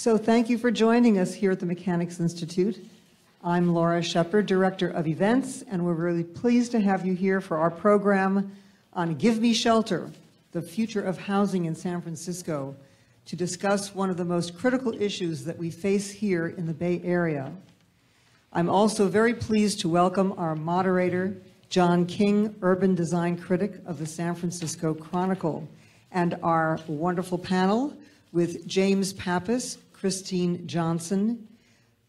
So thank you for joining us here at the Mechanics Institute. I'm Laura Shepard, Director of Events, and we're really pleased to have you here for our program on Give Me Shelter, the future of housing in San Francisco, to discuss one of the most critical issues that we face here in the Bay Area. I'm also very pleased to welcome our moderator, John King, urban design critic of the San Francisco Chronicle, and our wonderful panel with James Pappas, Christine Johnson,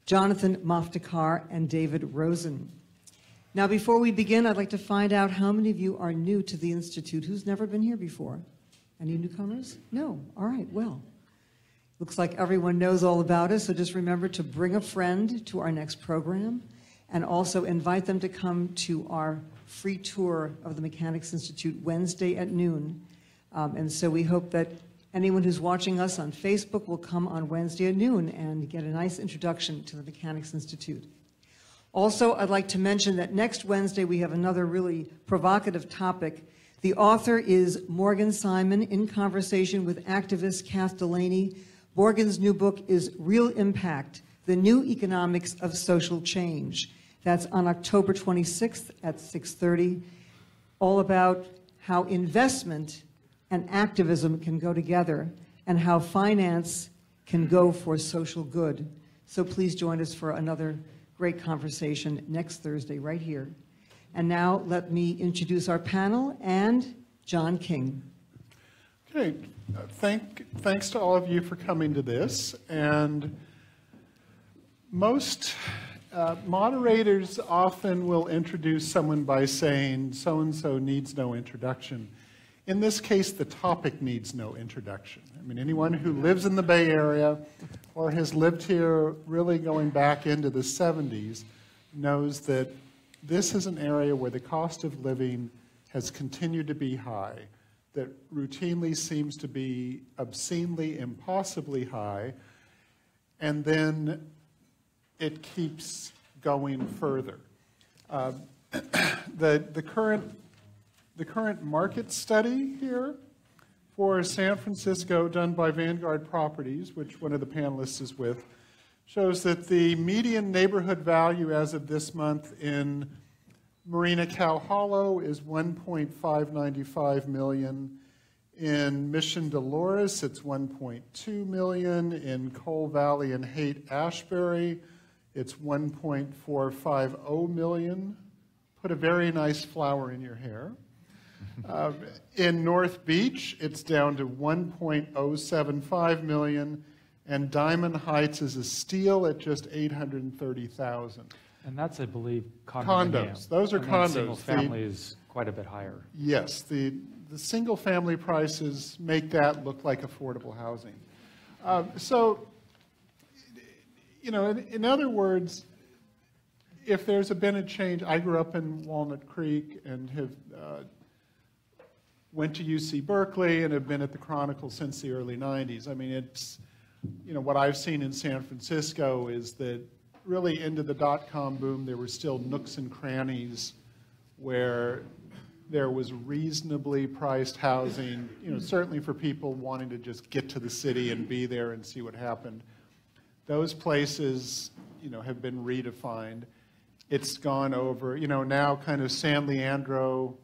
Jonathan Moftakhar, and David Rosen. Now, before we begin, I'd like to find out how many of you are new to the Institute. Who's never been here before? Any newcomers? No. All right, well. Looks like everyone knows all about us, so just remember to bring a friend to our next program and also invite them to come to our free tour of the Mechanics Institute Wednesday at noon. Um, and so we hope that anyone who's watching us on Facebook will come on Wednesday at noon and get a nice introduction to the Mechanics Institute. Also, I'd like to mention that next Wednesday we have another really provocative topic. The author is Morgan Simon in conversation with activist Kath Delaney. Morgan's new book is Real Impact, The New Economics of Social Change. That's on October 26th at 6.30, all about how investment and activism can go together and how finance can go for social good. So please join us for another great conversation next Thursday right here. And now let me introduce our panel and John King. Okay, uh, thank, thanks to all of you for coming to this. And most uh, moderators often will introduce someone by saying, so and so needs no introduction. In this case, the topic needs no introduction. I mean, anyone who lives in the Bay Area or has lived here really going back into the 70s knows that this is an area where the cost of living has continued to be high, that routinely seems to be obscenely, impossibly high, and then it keeps going further. Uh, the, the, current, the current market study here for San Francisco, done by Vanguard Properties, which one of the panelists is with, shows that the median neighborhood value as of this month in Marina Cow Hollow is 1.595 million. In Mission Dolores, it's 1.2 million. In Cole Valley and Haight Ashbury, it's 1.450 million. Put a very nice flower in your hair. Uh, in North Beach, it's down to 1.075 million, and Diamond Heights is a steal at just 830,000. And that's, I believe, condos. Those are and condos. Single family the, is quite a bit higher. Yes, the the single family prices make that look like affordable housing. Uh, so, you know, in, in other words, if there's been a change, I grew up in Walnut Creek and have uh, went to UC Berkeley and have been at the Chronicle since the early 90s. I mean, it's, you know, what I've seen in San Francisco is that really into the dot-com boom, there were still nooks and crannies where there was reasonably priced housing, you know, certainly for people wanting to just get to the city and be there and see what happened. Those places, you know, have been redefined. It's gone over, you know, now kind of San Leandro,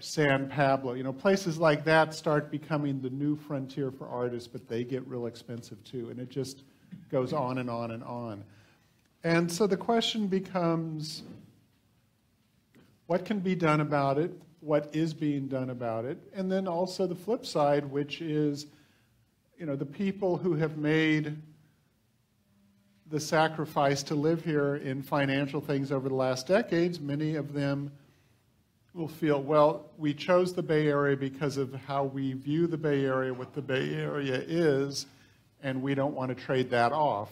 San Pablo. You know, places like that start becoming the new frontier for artists, but they get real expensive too. And it just goes on and on and on. And so the question becomes what can be done about it? What is being done about it? And then also the flip side, which is, you know, the people who have made the sacrifice to live here in financial things over the last decades, many of them will feel, well, we chose the Bay Area because of how we view the Bay Area, what the Bay Area is, and we don't want to trade that off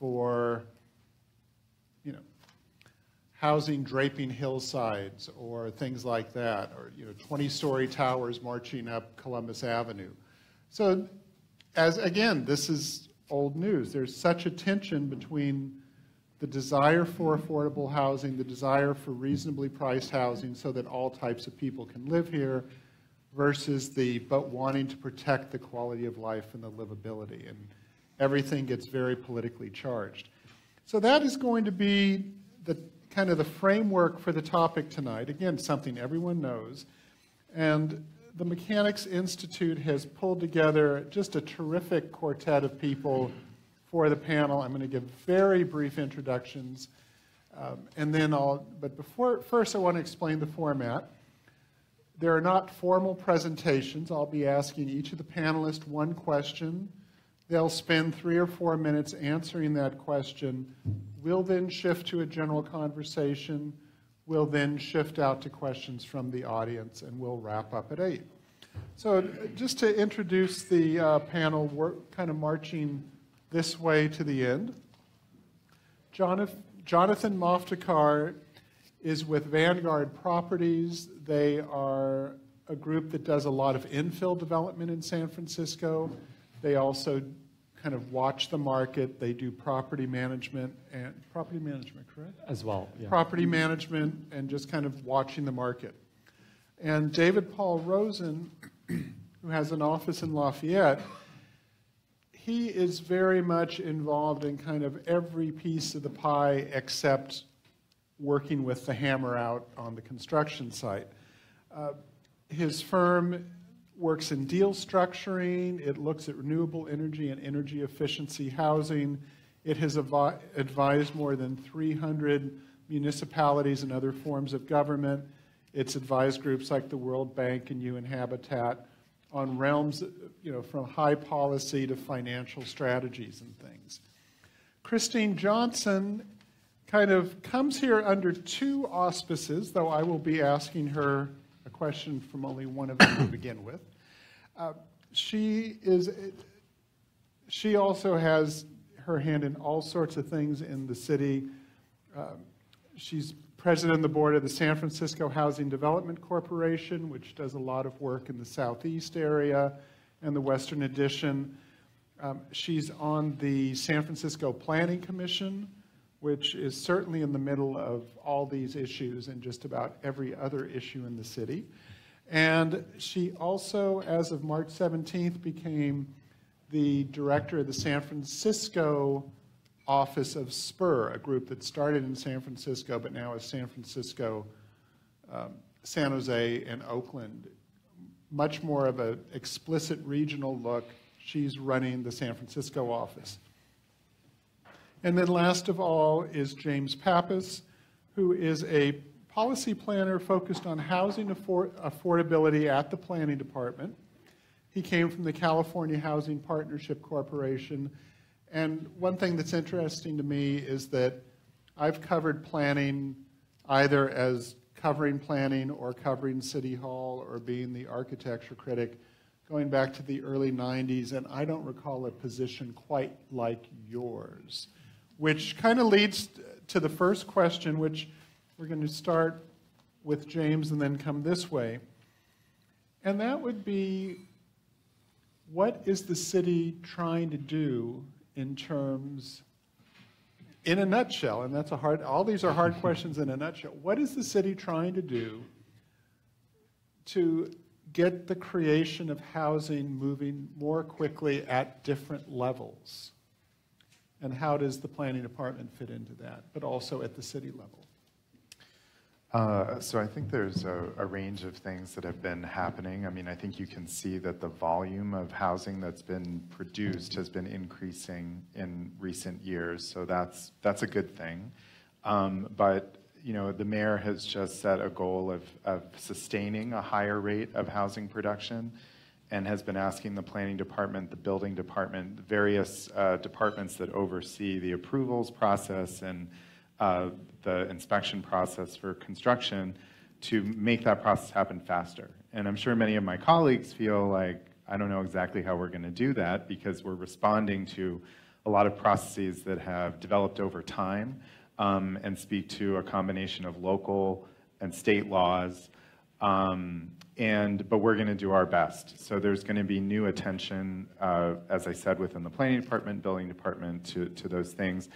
for, you know, housing draping hillsides or things like that, or, you know, 20-story towers marching up Columbus Avenue. So, as again, this is old news. There's such a tension between the desire for affordable housing, the desire for reasonably priced housing so that all types of people can live here, versus the but wanting to protect the quality of life and the livability. And everything gets very politically charged. So that is going to be the kind of the framework for the topic tonight. Again, something everyone knows. And the Mechanics Institute has pulled together just a terrific quartet of people for the panel. I'm going to give very brief introductions. Um, and then I'll, but before, first I want to explain the format. There are not formal presentations. I'll be asking each of the panelists one question. They'll spend three or four minutes answering that question. We'll then shift to a general conversation. We'll then shift out to questions from the audience, and we'll wrap up at 8. So just to introduce the uh, panel, we're kind of marching this way to the end. Jonathan, Jonathan Moftakhar is with Vanguard Properties. They are a group that does a lot of infill development in San Francisco. They also kind of watch the market. They do property management and property management, correct? As well, yeah. Property management and just kind of watching the market. And David Paul Rosen, who has an office in Lafayette, he is very much involved in kind of every piece of the pie except working with the hammer out on the construction site. Uh, his firm works in deal structuring, it looks at renewable energy and energy efficiency housing. It has advised more than 300 municipalities and other forms of government. It's advised groups like the World Bank and UN Habitat on realms, you know, from high policy to financial strategies and things. Christine Johnson kind of comes here under two auspices, though I will be asking her a question from only one of them to begin with. Uh, she is, she also has her hand in all sorts of things in the city. Um, she's president of the board of the San Francisco Housing Development Corporation, which does a lot of work in the southeast area and the western addition. Um, she's on the San Francisco Planning Commission, which is certainly in the middle of all these issues and just about every other issue in the city. And she also, as of March 17th, became the director of the San Francisco office of Spur, a group that started in San Francisco but now is San Francisco, um, San Jose, and Oakland. Much more of an explicit regional look. She's running the San Francisco office. And then last of all is James Pappas, who is a policy planner focused on housing affor affordability at the planning department. He came from the California Housing Partnership Corporation. And one thing that's interesting to me is that I've covered planning either as covering planning or covering City Hall or being the architecture critic going back to the early 90s, and I don't recall a position quite like yours which kind of leads to the first question, which we're going to start with James and then come this way. And that would be what is the city trying to do in terms, in a nutshell, and that's a hard, all these are hard questions in a nutshell. What is the city trying to do to get the creation of housing moving more quickly at different levels? And how does the planning department fit into that, but also at the city level? Uh, so I think there's a, a, range of things that have been happening. I mean, I think you can see that the volume of housing that's been produced has been increasing in recent years. So that's that's a good thing. Um, but you know, the mayor has just set a goal of, of sustaining a higher rate of housing production and has been asking the planning department, the building department, the various uh, departments that oversee the approvals process and uh, the inspection process for construction to make that process happen faster. And I'm sure many of my colleagues feel like, I don't know exactly how we're going to do that because we're responding to a lot of processes that have developed over time um, and speak to a combination of local and state laws um, and, but we're going to do our best. So there's going to be new attention, uh, as I said, within the planning department, building department to, to those things.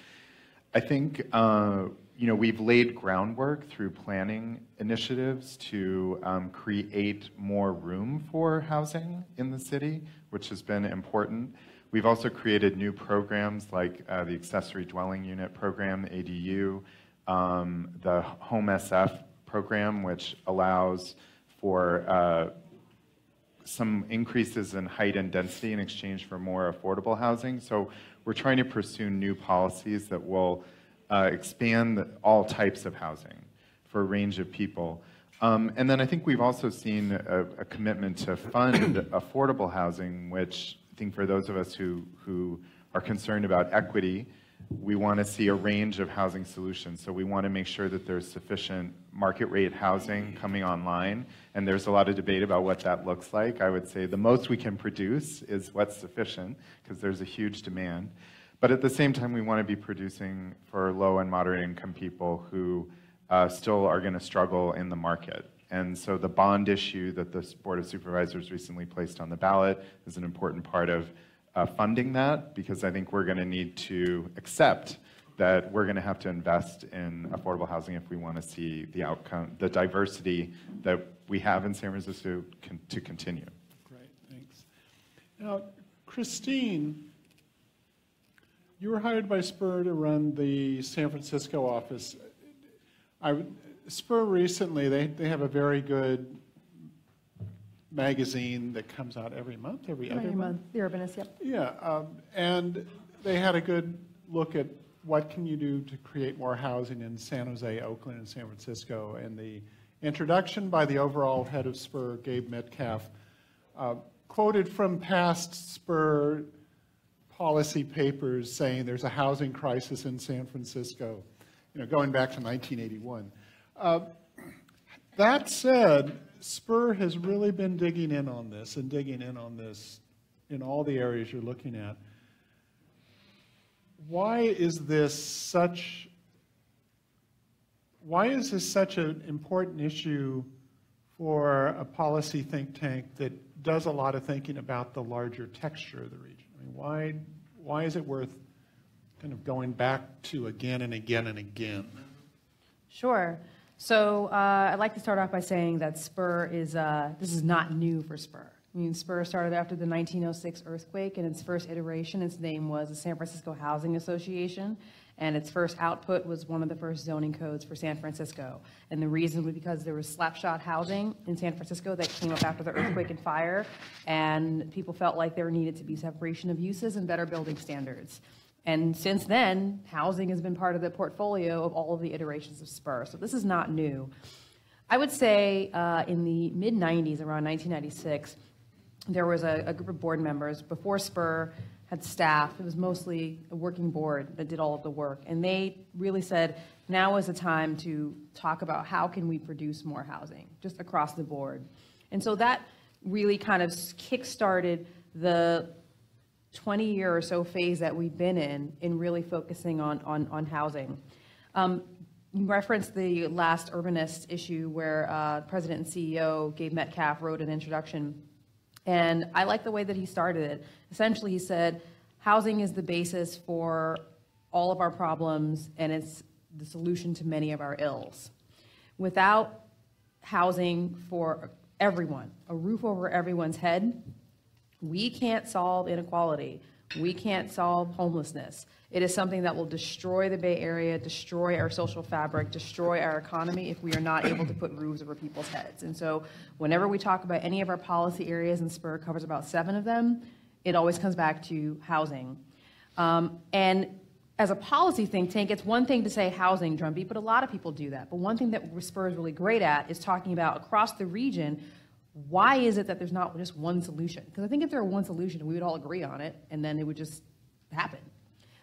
I think, uh, you know, we've laid groundwork through planning initiatives to um, create more room for housing in the city, which has been important. We've also created new programs like uh, the accessory dwelling unit program, ADU, um, the Home SF program, which allows for uh, some increases in height and density in exchange for more affordable housing. So we're trying to pursue new policies that will uh, expand all types of housing for a range of people. Um, and then I think we've also seen a, a commitment to fund affordable housing, which I think for those of us who, who are concerned about equity, we want to see a range of housing solutions. So we want to make sure that there's sufficient market rate housing coming online. And there's a lot of debate about what that looks like. I would say the most we can produce is what's sufficient because there's a huge demand. But at the same time, we want to be producing for low and moderate income people who uh, still are going to struggle in the market. And so the bond issue that the Board of Supervisors recently placed on the ballot is an important part of uh, funding that because I think we're going to need to accept that we're going to have to invest in affordable housing if we want to see the outcome, the diversity that we have in San Francisco con- to continue. Great, thanks. Now, Christine, you were hired by Spur to run the San Francisco office. I, Spur recently, they, they have a very good magazine that comes out every month, every other Every month. month, the Urbanist, yep. Yeah, um, and they had a good look at what can you do to create more housing in San Jose, Oakland, and San Francisco. And the introduction by the overall head of Spur, Gabe Metcalf, uh, quoted from past Spur policy papers saying there's a housing crisis in San Francisco, you know, going back to 1981. Uh, that said, Spur has really been digging in on this and digging in on this in all the areas you're looking at. Why is this such why is this such an important issue for a policy think tank that does a lot of thinking about the larger texture of the region? I mean, why, why is it worth kind of going back to again and again and again? Sure. So uh, I'd like to start off by saying that Spur is, uh, this is not new for Spur. I mean, Spur started after the 1906 earthquake, and its first iteration, its name was the San Francisco Housing Association, and its first output was one of the first zoning codes for San Francisco. And the reason was because there was slapshot housing in San Francisco that came up after the earthquake and fire, and people felt like there needed to be separation of uses and better building standards. And since then, housing has been part of the portfolio of all of the iterations of Spur. So this is not new. I would say uh, in the mid 90s, around 1996, there was a, a, group of board members before Spur had staff. It was mostly a working board that did all of the work. And they really said, now is the time to talk about how can we produce more housing, just across the board. And so that really kind of kick-started the 20 year or so phase that we've been in, in really focusing on, on, on housing. Um, you referenced the last urbanist issue where uh, President and CEO Gabe Metcalf wrote an introduction. And I like the way that he started it. Essentially, he said, housing is the basis for all of our problems, and it's the solution to many of our ills. Without housing for everyone, a roof over everyone's head, we can't solve inequality. We can't solve homelessness. It is something that will destroy the Bay Area, destroy our social fabric, destroy our economy if we are not able to put roofs over people's heads. And so, whenever we talk about any of our policy areas, and Spur covers about seven of them, it always comes back to housing. Um, and as a policy think tank, it's one thing to say housing drumbeat, but a lot of people do that. But one thing that Spur is really great at is talking about across the region why is it that there's not just one solution? Because I think if there were one solution, we would all agree on it, and then it would just happen.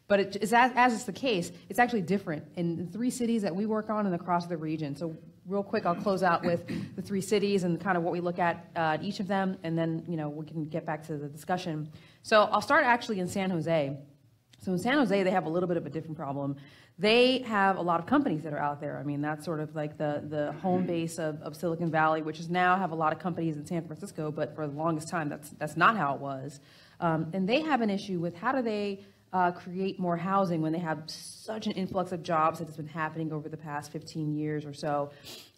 But it, as, as is the case, it's actually different in the three cities that we work on and across the region. So real quick, I'll close out with the three cities and kind of what we look at uh, at each of them, and then you know we can get back to the discussion. So I'll start actually in San Jose. So in San Jose, they have a little bit of a different problem they have a lot of companies that are out there. I mean, that's sort of like the, the home base of, of Silicon Valley, which is now have a lot of companies in San Francisco, but for the longest time, that's, that's not how it was. Um, and they have an issue with how do they uh, create more housing when they have such an influx of jobs that has been happening over the past 15 years or so.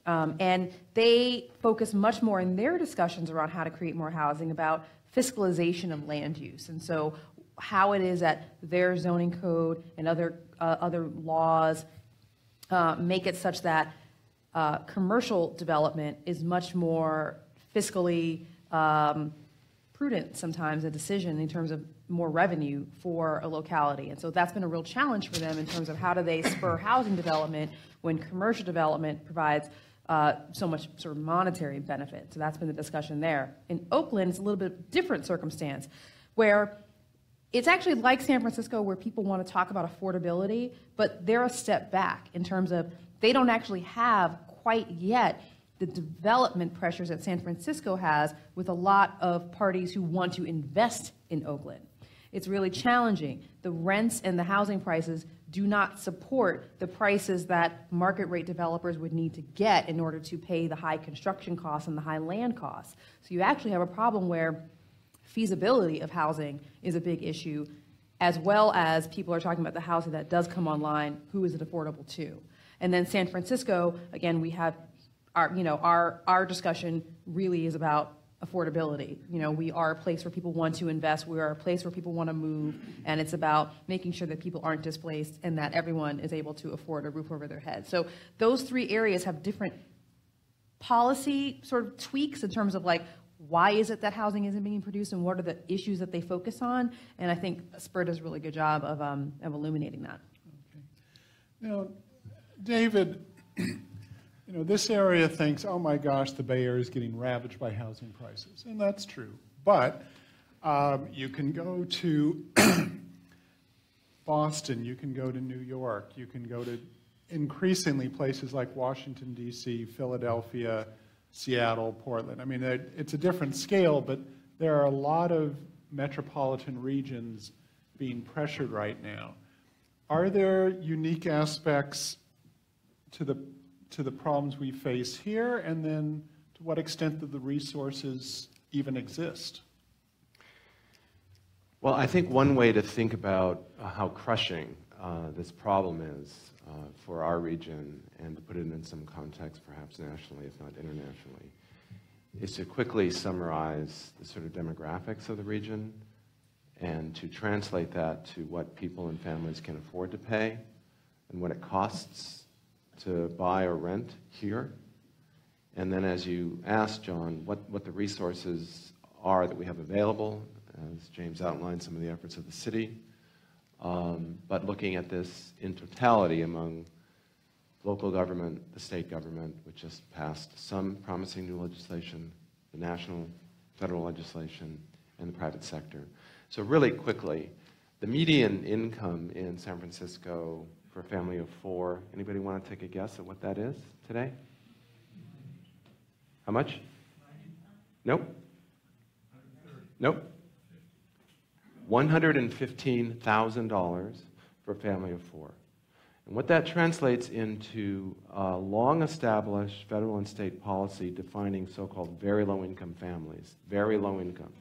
Um, and they focus much more in their discussions around how to create more housing about fiscalization of land use. And so, how it is that their zoning code and other, uh, other laws uh, make it such that uh, commercial development is much more fiscally um, prudent sometimes, a decision in terms of more revenue for a locality. And so that's been a real challenge for them in terms of how do they spur housing development when commercial development provides uh, so much sort of monetary benefit. So that's been the discussion there. In Oakland, it's a little bit different circumstance where it's actually like San Francisco where people want to talk about affordability, but they're a step back in terms of they don't actually have quite yet the development pressures that San Francisco has with a lot of parties who want to invest in Oakland. It's really challenging. The rents and the housing prices do not support the prices that market rate developers would need to get in order to pay the high construction costs and the high land costs. So you actually have a problem where feasibility of housing is a big issue, as well as people are talking about the housing that does come online, who is it affordable to? And then San Francisco, again, we have our, you know, our, our discussion really is about affordability. You know, we are a place where people want to invest, we are a place where people want to move, and it's about making sure that people aren't displaced and that everyone is able to afford a roof over their head. So those three areas have different policy sort of tweaks in terms of like why is it that housing isn't being produced and what are the issues that they focus on and i think spur does a really good job of, um, of illuminating that Okay. Now, David, you know, this area thinks, oh my gosh, the Bay Area is getting ravaged by housing prices, and that's true. But um, you can go to Boston, you can go to New York, you can go to increasingly places like Washington, D.C., Philadelphia, Seattle, Portland. I mean, it's a different scale, but there are a lot of metropolitan regions being pressured right now. Are there unique aspects to the, to the problems we face here? And then to what extent do the resources even exist? Well, I think one way to think about uh, how crushing uh, this problem is uh, for our region, and to put it in some context, perhaps nationally, if not internationally, is to quickly summarize the sort of demographics of the region and to translate that to what people and families can afford to pay and what it costs to buy or rent here. And then, as you asked, John, what, what the resources are that we have available, as James outlined some of the efforts of the city, um, but looking at this in totality among local government, the state government, which just passed some promising new legislation, the national, federal legislation, and the private sector. So really quickly, the median income in San Francisco for a family of four, anybody want to take a guess at what that is today? How much? Nope. Nope. $115,000 for a family of four. And what that translates into long established federal and state policy defining so called very low income families, very low income,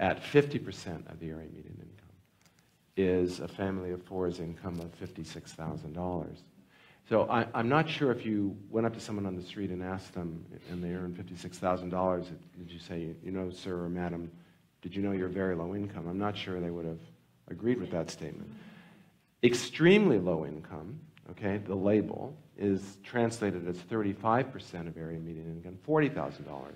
at 50% of the area median income, is a family of four's income of $56,000. So I, I'm not sure if you went up to someone on the street and asked them, and they earn $56,000, did you say, you know, sir or madam, did you know you're very low income? I'm not sure they would have agreed with that statement. Extremely low income, okay, the label, is translated as 35% of area median income, $40,000.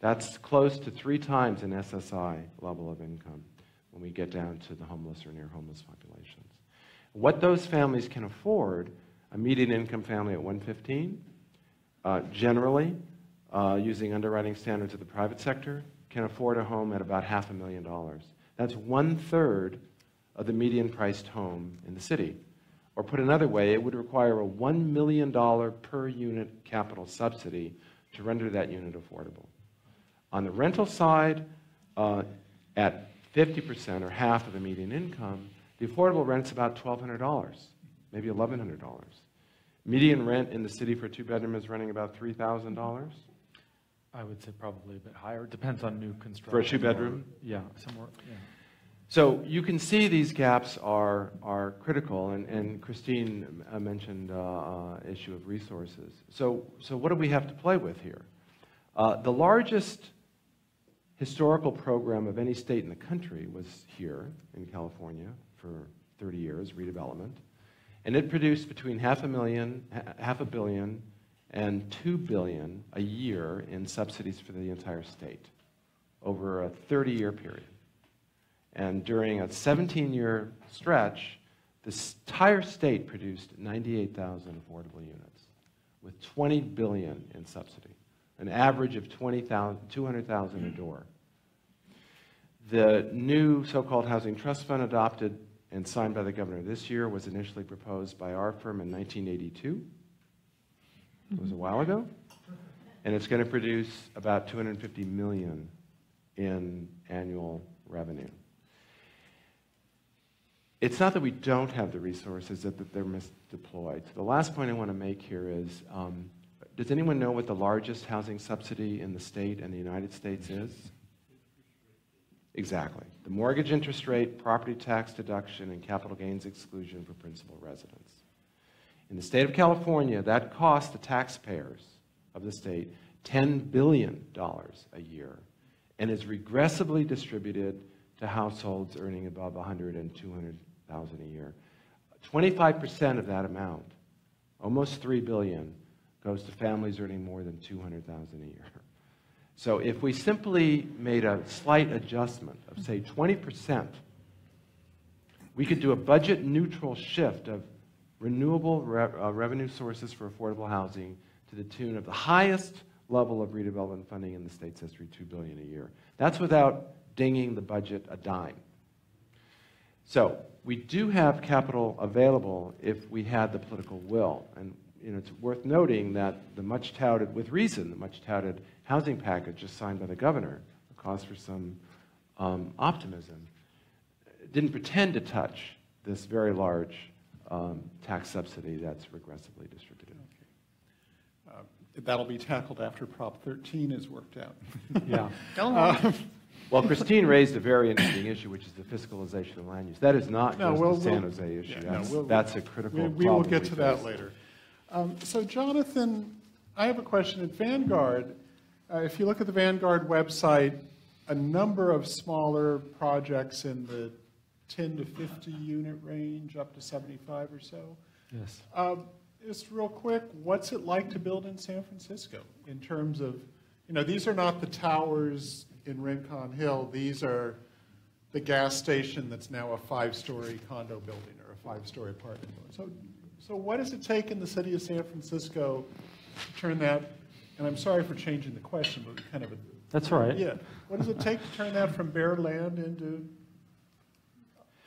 That's close to three times an SSI level of income when we get down to the homeless or near homeless populations. What those families can afford, a median income family at 115, uh, generally, uh, using underwriting standards of the private sector, can afford a home at about half a million dollars. That's one third of the median priced home in the city. Or put another way, it would require a $1 million per unit capital subsidy to render that unit affordable. On the rental side, uh, at 50% or half of the median income, the affordable rent's about $1,200, maybe $1,100. Median rent in the city for a two bedroom is running about $3,000. I would say probably a bit higher. It Depends on new construction. For a two-bedroom? Yeah, somewhere, yeah. So you can see these gaps are, are critical, and, and Christine uh, mentioned uh, uh, issue of resources. So, so what do we have to play with here? Uh, the largest historical program of any state in the country was here in California for 30 years, redevelopment, and it produced between half a million, half a billion, and two billion a year in subsidies for the entire state over a 30-year period. And during a 17-year stretch, this entire state produced 98,000 affordable units with 20 billion in subsidy, an average of 20,000, 200,000 a door. The new so-called Housing Trust Fund adopted and signed by the governor this year was initially proposed by our firm in 1982. It was a while ago. And it's going to produce about 250 million in annual revenue. It's not that we don't have the resources, that, they're misdeployed. The last point I want to make here is, um, does anyone know what the largest housing subsidy in the state and the United States is? Exactly. The mortgage interest rate, property tax deduction, and capital gains exclusion for principal residents. In the state of California, that costs the taxpayers of the state $10 billion a year and is regressively distributed to households earning above 100 and 200,000 a year. 25% of that amount, almost 3 billion, goes to families earning more than 200,000 a year. So if we simply made a slight adjustment of say 20%, we could do a budget neutral shift of renewable re- uh, revenue sources for affordable housing to the tune of the highest level of redevelopment funding in the state's history, 2 billion a year. That's without dinging the budget a dime. So we do have capital available if we had the political will. And you know, it's worth noting that the much touted, with reason, the much touted housing package just signed by the governor, a cause for some um, optimism, didn't pretend to touch this very large um, tax subsidy that's regressively distributed. Uh, That'll be tackled after Prop 13 is worked out. Yeah. Well, Christine raised a very interesting issue, which is the fiscalization of land use. That is not No, just we'll- a San we'll- Jose issue. yeah, no, That's, we'll- that's a critical We- problem. We will get to that later. Um, So Jonathan, I have a question. At Vanguard, uh, if you look at the Vanguard website, a number of smaller projects in the 10 to 50 unit range, up to 75 or so. Yes. Um, Just real quick, what's it like to build in San Francisco in terms of, you know, these are not the towers in Rincon Hill. These are the gas station that's now a five-story condo building or a five-story apartment building. So, so what does it take in the city of San Francisco to turn that, and I'm sorry for changing the question, but kind of a, That's right. yeah, what does it take to turn that from bare land into,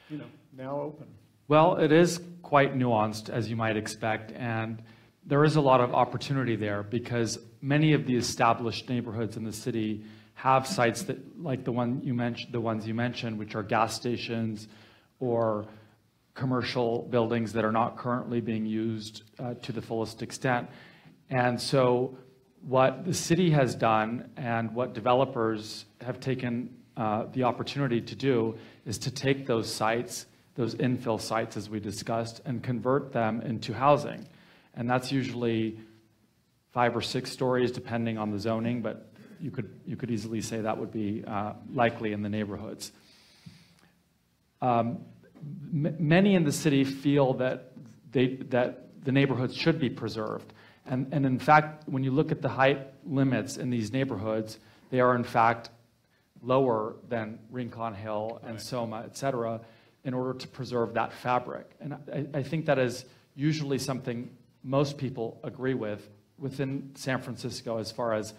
you know, now open? Well, it is quite nuanced, as you might expect, and there is a lot of opportunity there because many of the established neighborhoods in the city have sites that, like the one you mentioned, the ones you mentioned, which are gas stations or commercial buildings that are not currently being used uh, to the fullest extent. And so, what the city has done and what developers have taken uh, the opportunity to do is to take those sites, those infill sites as we discussed, and convert them into housing. And that's usually five or six stories, depending on the zoning, but you could, you could easily say that would be uh, likely in the neighborhoods. Um, many in the city feel that, they, that the neighborhoods should be preserved. And, and in fact, when you look at the height limits in these neighborhoods, they are in fact lower than Rincon Hill and Soma, et cetera, in order to preserve that fabric. And I, I think that is usually something most people agree with within San Francisco as far as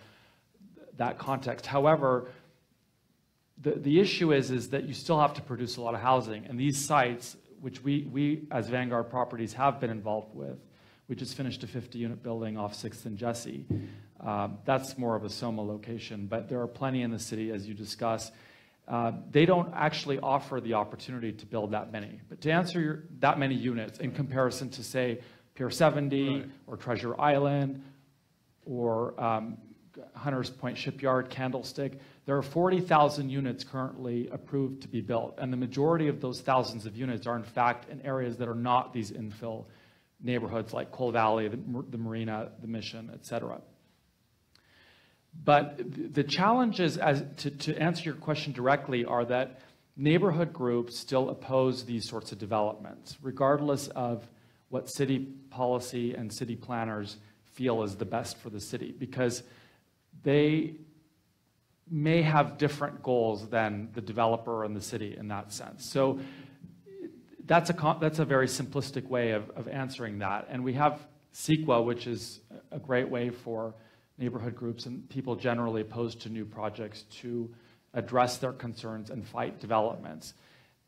that context. However, the, the issue is, is that you still have to produce a lot of housing. And these sites, which we, we as Vanguard Properties have been involved with, we just finished a 50-unit building off 6th and Jesse. Um, that's more of a Soma location, but there are plenty in the city, as you discuss. Uh, they don't actually offer the opportunity to build that many. But to answer your, that many units in comparison to, say, Pier 70 Right. or Treasure Island or um, Hunters Point Shipyard, Candlestick, There are 40,000 units currently approved to be built, and the majority of those thousands of units are in fact in areas that are not these infill neighborhoods like Cole Valley, the, the Marina, the Mission, et cetera. But the challenges, as, to, to answer your question directly, are that neighborhood groups still oppose these sorts of developments, regardless of what city policy and city planners feel is the best for the city, because they may have different goals than the developer and the city in that sense. So that's a, that's a very simplistic way of, of answering that. And we have CEQA, which is a great way for neighborhood groups and people generally opposed to new projects to address their concerns and fight developments.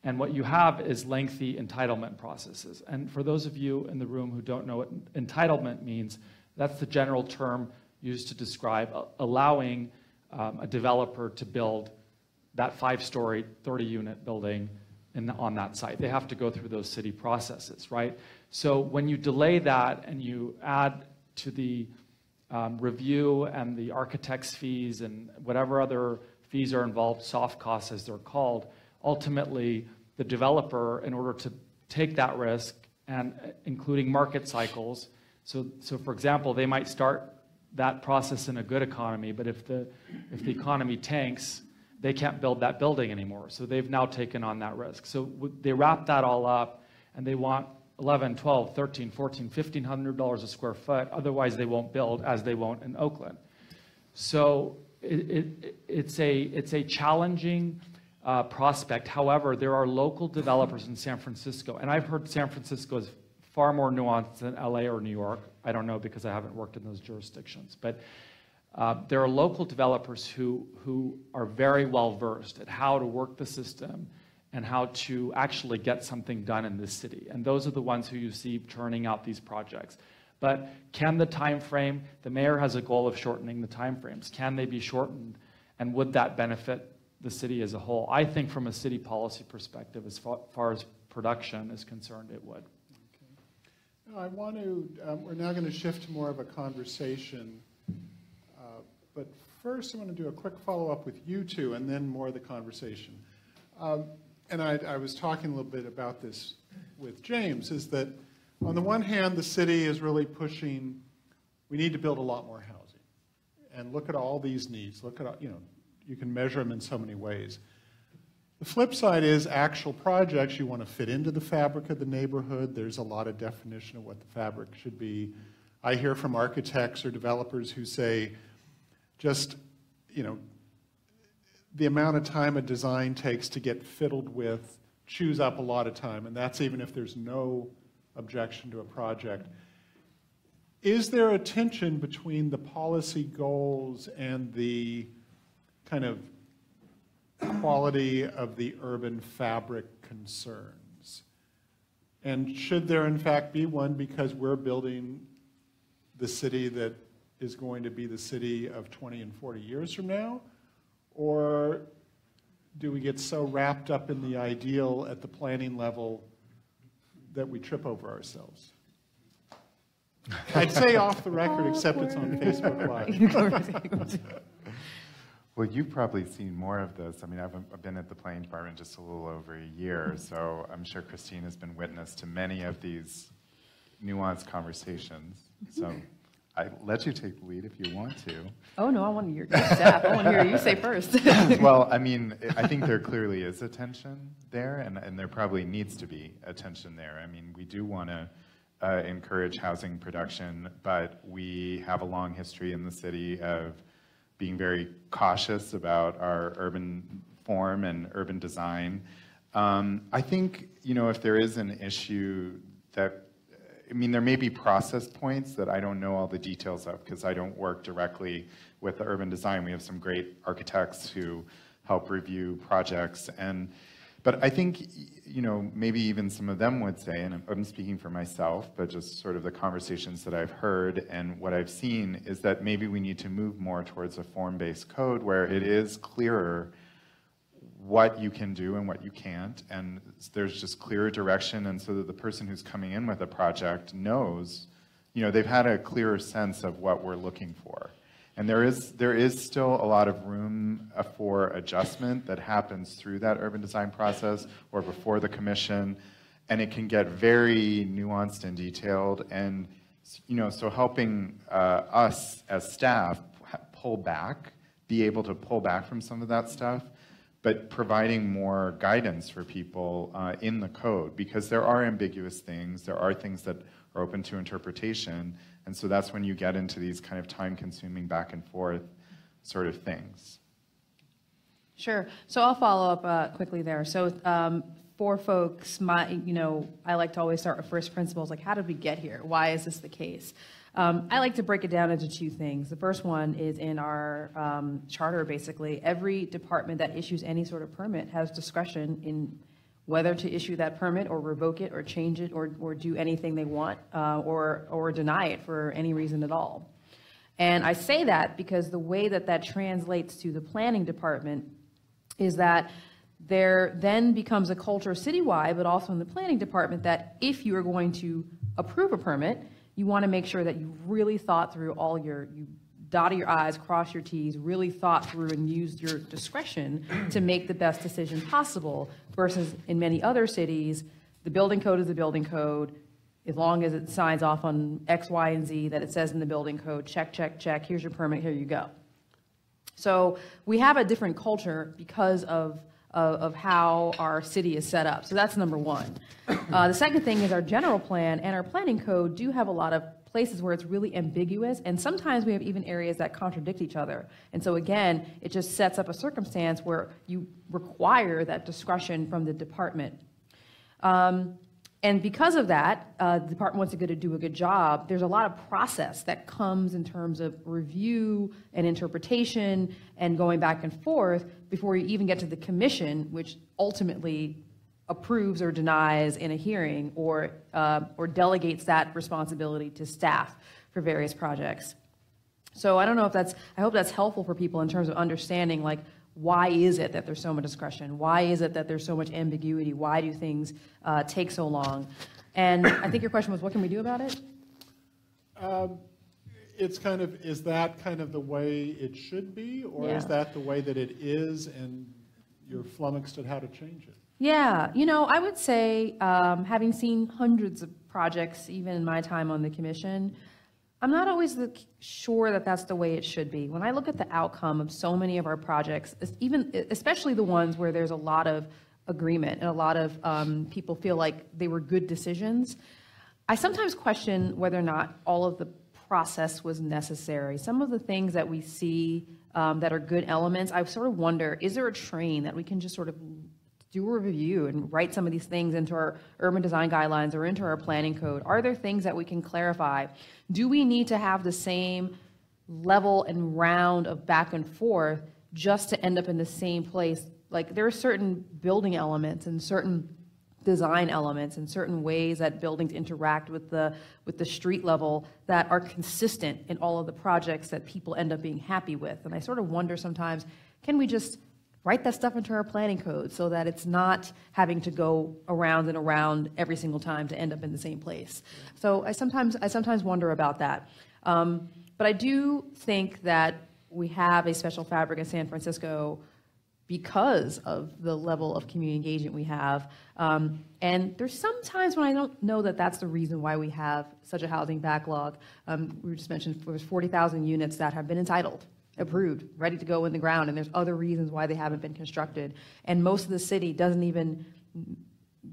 And what you have is lengthy entitlement processes. And for those of you in the room who don't know what entitlement means, that's the general term used to describe allowing um, a developer to build that five-story, 30-unit building in on that site. They have to go through those city processes, right? So when you delay that and you add to the um, review and the architect's fees and whatever other fees are involved, soft costs as they're called, ultimately the developer, in order to take that risk and uh, including market cycles, so, so for example, they might start that process in a good economy, but if the, if the economy tanks, they can't build that building anymore. So they've now taken on that risk. So they wrap that all up and they want 11, 12, 13, 14, 1500 dollars a square foot. Otherwise, they won't build as they won't in Oakland. So it, it, it's, a, it's a challenging uh, prospect. However, there are local developers in San Francisco, and I've heard San Francisco is far more nuanced than LA or New York. I don't know because I haven't worked in those jurisdictions. But uh, there are local developers who, who are very well versed at how to work the system and how to actually get something done in this city. And those are the ones who you see churning out these projects. But can the time frame, the mayor has a goal of shortening the time frames. Can they be shortened? And would that benefit the city as a whole? I think from a city policy perspective, as far, far as production is concerned, it would. I want to, um, we're now going to shift to more of a conversation. Uh, but first, I want to do a quick follow-up with you two and then more of the conversation. Um, and I, I was talking a little bit about this with James, is that on the one hand, the city is really pushing, we need to build a lot more housing. And look at all these needs. Look at, you know, you can measure them in so many ways. The flip side is actual projects you want to fit into the fabric of the neighborhood. There's a lot of definition of what the fabric should be. I hear from architects or developers who say, just, you know, the amount of time a design takes to get fiddled with chews up a lot of time, and that's even if there's no objection to a project. Is there a tension between the policy goals and the kind of quality of the urban fabric concerns? And should there in fact be one because we're building the city that is going to be the city of 20 and 40 years from now? Or do we get so wrapped up in the ideal at the planning level that we trip over ourselves? I'd say off the record, except it's on Facebook Live. Well, you've probably seen more of this. I mean, I've, I've been at the planning department just a little over a year, so I'm sure Christine has been witness to many of these nuanced conversations. So I let you take the lead if you want to. Oh, no, I want to hear your staff. I want to hear you say first. well, I mean, I think there clearly is a tension there, and, and there probably needs to be a tension there. I mean, we do want to uh, encourage housing production, but we have a long history in the city of being very cautious about our urban form and urban design. Um, I think, you know, if there is an issue that, I mean, there may be process points that I don't know all the details of because I don't work directly with the urban design. We have some great architects who help review projects and but I think, you know, maybe even some of them would say, and I'm speaking for myself, but just sort of the conversations that I've heard and what I've seen is that maybe we need to move more towards a form-based code where it is clearer what you can do and what you can't, and there's just clearer direction, and so that the person who's coming in with a project knows, you know, they've had a clearer sense of what we're looking for. And there is, there is still a lot of room uh, for adjustment that happens through that urban design process or before the commission. And it can get very nuanced and detailed. And, you know, so helping uh, us as staff pull back, be able to pull back from some of that stuff, but providing more guidance for people uh, in the code because there are ambiguous things, there are things that are open to interpretation. And so that's when you get into these kind of time consuming back and forth sort of things. Sure. So I'll follow up uh, quickly there. So um, for folks, my, you know, I like to always start with first principles, like how did we get here? Why is this the case? Um, I like to break it down into two things. The first one is in our um, charter, basically. Every department that issues any sort of permit has discretion in whether to issue that permit or revoke it or change it or, or do anything they want uh, or, or deny it for any reason at all. And I say that because the way that that translates to the planning department is that there then becomes a culture citywide, but also in the planning department, that if you are going to approve a permit, you want to make sure that you really thought through all your, you dotted your i's, cross your t's, really thought through and used your discretion to make the best decision possible. Versus in many other cities, the building code is the building code. As long as it signs off on X, Y, and Z that it says in the building code, check, check, check, here's your permit, here you go. So we have a different culture because of, of, of how our city is set up. So that's number one. Uh, the second thing is our general plan and our planning code do have a lot of places where it's really ambiguous, and sometimes we have even areas that contradict each other. And so again, it just sets up a circumstance where you require that discretion from the department. Um, and because of that, uh, the department wants to go to do a good job. There's a lot of process that comes in terms of review and interpretation and going back and forth before you even get to the commission, which ultimately approves or denies in a hearing or, uh, or delegates that responsibility to staff for various projects. So I don't know if that's, I hope that's helpful for people in terms of understanding like why is it that there's so much discretion? Why is it that there's so much ambiguity? Why do things uh, take so long? And I think your question was, what can we do about it? Um, It's kind of, is that kind of the way it should be? Or is that the way that it is and you're flummoxed at how to change it? Yeah, you know, I would say, um, having seen hundreds of projects, even in my time on the commission, I'm not always sure that that's the way it should be. When I look at the outcome of so many of our projects, even especially the ones where there's a lot of agreement and a lot of um, people feel like they were good decisions, I sometimes question whether or not all of the process was necessary. Some of the things that we see um, that are good elements, I sort of wonder, is there a train that we can just sort of do a review and write some of these things into our urban design guidelines or into our planning code? Are there things that we can clarify? Do we need to have the same level and round of back and forth just to end up in the same place? Like there are certain building elements and certain design elements and certain ways that buildings interact with the with the street level that are consistent in all of the projects that people end up being happy with. And I sort of wonder sometimes, can we just write that stuff into our planning code so that it's not having to go around and around every single time to end up in the same place. So I sometimes I sometimes wonder about that. Um, but I do think that we have a special fabric in San Francisco because of the level of community engagement we have. Um, and there's some times when I don't know that that's the reason why we have such a housing backlog. Um, we just mentioned there's 40,000 units that have been entitled approved, ready to go in the ground, and there's other reasons why they haven't been constructed. And most of the city doesn't even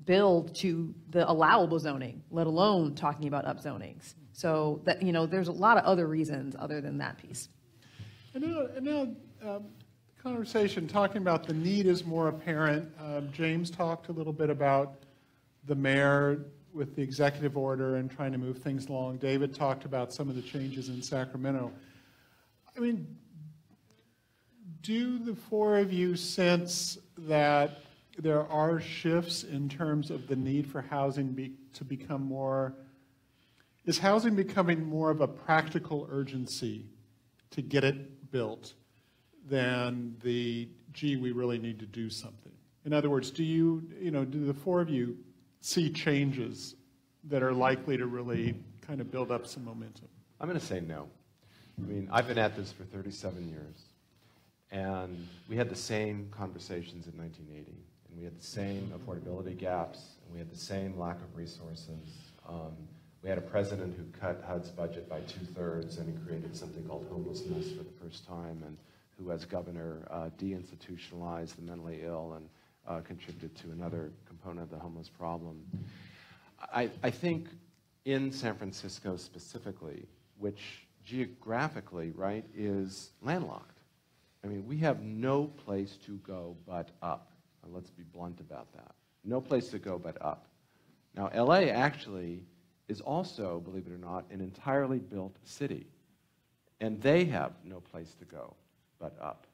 build to the allowable zoning, let alone talking about upzonings. So that, you know, there's a lot of other reasons other than that piece. And now, and now um, conversation talking about the need is more apparent. Um, James talked a little bit about the mayor with the executive order and trying to move things along. David talked about some of the changes in Sacramento. I mean, do the four of you sense that there are shifts in terms of the need for housing be, to become more? Is housing becoming more of a practical urgency to get it built than the, gee, we really need to do something? In other words, do you, you know, do the four of you see changes that are likely to really kind of build up some momentum? I'm going to say no. I mean, I've been at this for 37 years, and we had the same conversations in 1980, and we had the same affordability gaps, and we had the same lack of resources. Um, we had a president who cut HUD's budget by two-thirds, and created something called homelessness for the first time, and who, as governor, uh, deinstitutionalized the mentally ill and uh, contributed to another component of the homeless problem. I, I think in San Francisco specifically, which geographically, right, is landlocked. I mean, we have no place to go but up. And let's be blunt about that. No place to go but up. Now, LA actually is also, believe it or not, an entirely built city. And they have no place to go but up.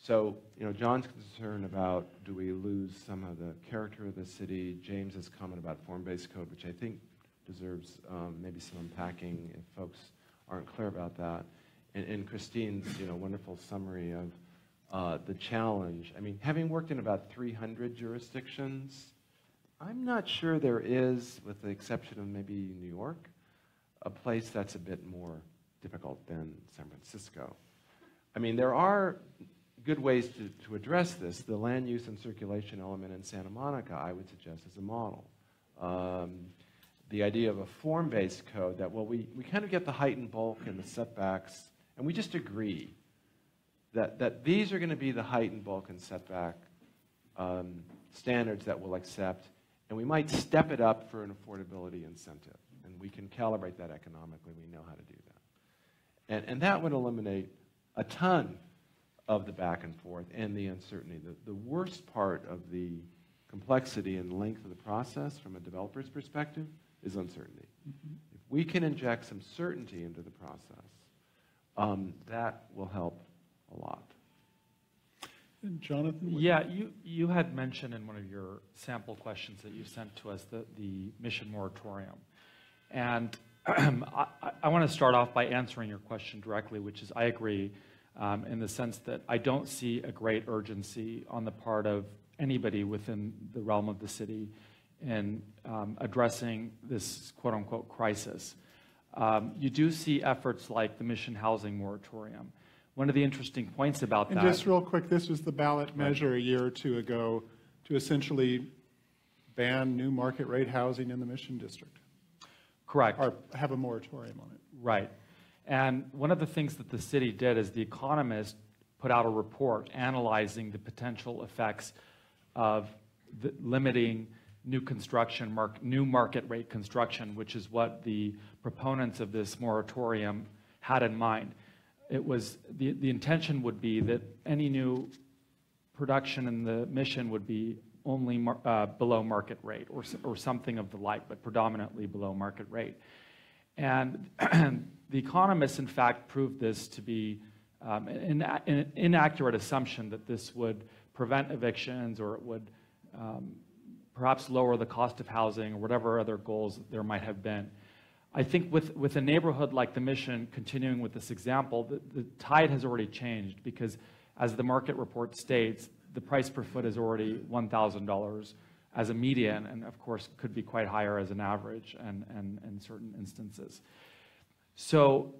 So, you know, John's concern about do we lose some of the character of the city, James's comment about form-based code, which I think deserves um, maybe some unpacking if folks aren't clear about that, and, and Christine's, you know, wonderful summary of uh, the challenge. I mean, having worked in about 300 jurisdictions, I'm not sure there is, with the exception of maybe New York, a place that's a bit more difficult than San Francisco. I mean, there are good ways to, to address this. The land use and circulation element in Santa Monica, I would suggest, is a model. Um, the idea of a form-based code that, well, we, we kind of get the height and bulk and the setbacks, and we just agree that, that these are going to be the height and bulk and setback um, standards that we'll accept, and we might step it up for an affordability incentive. And we can calibrate that economically. We know how to do that. And, and that would eliminate a ton of the back and forth and the uncertainty. The, the worst part of the complexity and length of the process from a developer's perspective is uncertainty. Mm-hmm. If we can inject some certainty into the process, um, that will help a lot. And Jonathan? Yeah, you, you had mentioned in one of your sample questions that you sent to us the, the mission moratorium. And I, I want to start off by answering your question directly, which is I agree um, in the sense that I don't see a great urgency on the part of anybody within the realm of the city in um, addressing this quote unquote crisis. Um, you do see efforts like the mission housing moratorium. One of the interesting points about And that. just real quick, this was the ballot measure a year or two ago to essentially ban new market rate housing in the Mission District, correct. or have a moratorium on it. Right. And one of the things that the city did is The Economist put out a report analyzing the potential effects of the limiting new construction, mark, new market rate construction, which is what the proponents of this moratorium had in mind. It was the, the intention would be that any new production in the mission would be only mar, uh, below market rate or, or something of the like, but predominantly below market rate. And the economists, in fact, proved this to be um, an, an, inaccurate assumption that this would prevent evictions or it would um, perhaps lower the cost of housing or whatever other goals there might have been. I think with, with a neighborhood like the Mission, continuing with this example, the, the tide has already changed because, as the market report states, the price per foot is already $1,000 as a median, and of course could be quite higher as an average and, and in certain instances. So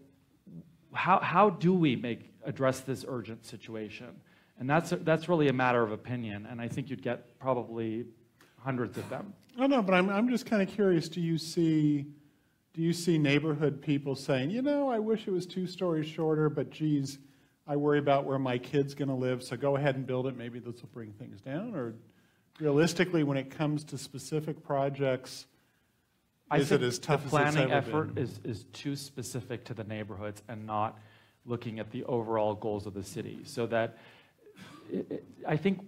how, how do we make, address this urgent situation? And that's, that's really a matter of opinion, and I think you'd get probably hundreds of them. Oh, no, but I'm, I'm just kind of curious, do you see, do you see neighborhood people saying, you know, I wish it was two stories shorter, but geez, I worry about where my kid's going to live, so go ahead and build it, maybe this will bring things down? Or realistically, when it comes to specific projects, I is it think as tough the planning effort been? is, is too specific to the neighborhoods and not looking at the overall goals of the city. So that it, it- I think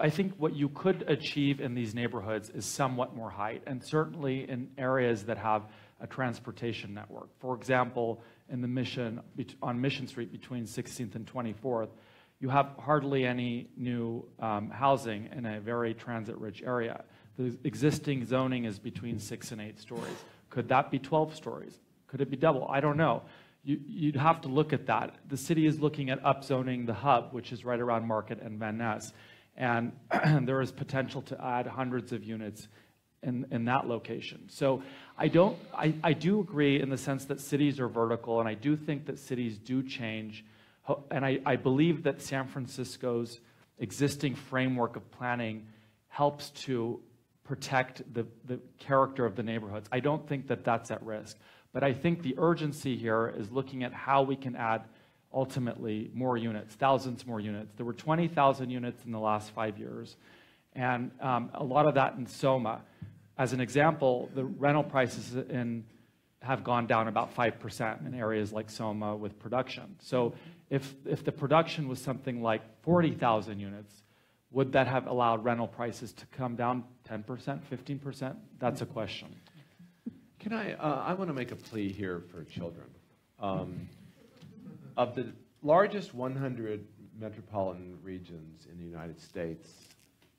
I think what you could achieve in these neighborhoods is somewhat more height, and certainly in areas that have a transportation network. For example, in the Mission on Mission Street between 16th and 24th, you have hardly any new um, housing in a very transit-rich area. The existing zoning is between six and eight stories. Could that be 12 stories? Could it be double? I don't know. You, you'd have to look at that. The city is looking at upzoning the hub, which is right around Market and Van Ness, and there is potential to add hundreds of units in, in that location. So I don't, I, I do agree in the sense that cities are vertical, and I do think that cities do change. And I, I believe that San Francisco's existing framework of planning helps to protect the, the character of the neighborhoods. I don't think that that's at risk. But I think the urgency here is looking at how we can add ultimately more units, thousands more units. There were 20,000 units in the last five years, and um, a lot of that in Soma. As an example, the rental prices in, have gone down about 5% in areas like Soma with production. So if, if the production was something like 40,000 units, would that have allowed rental prices to come down 10%, 15%? That's a question. Can I, uh, I want to make a plea here for children. Um, Of the largest 100 metropolitan regions in the United States,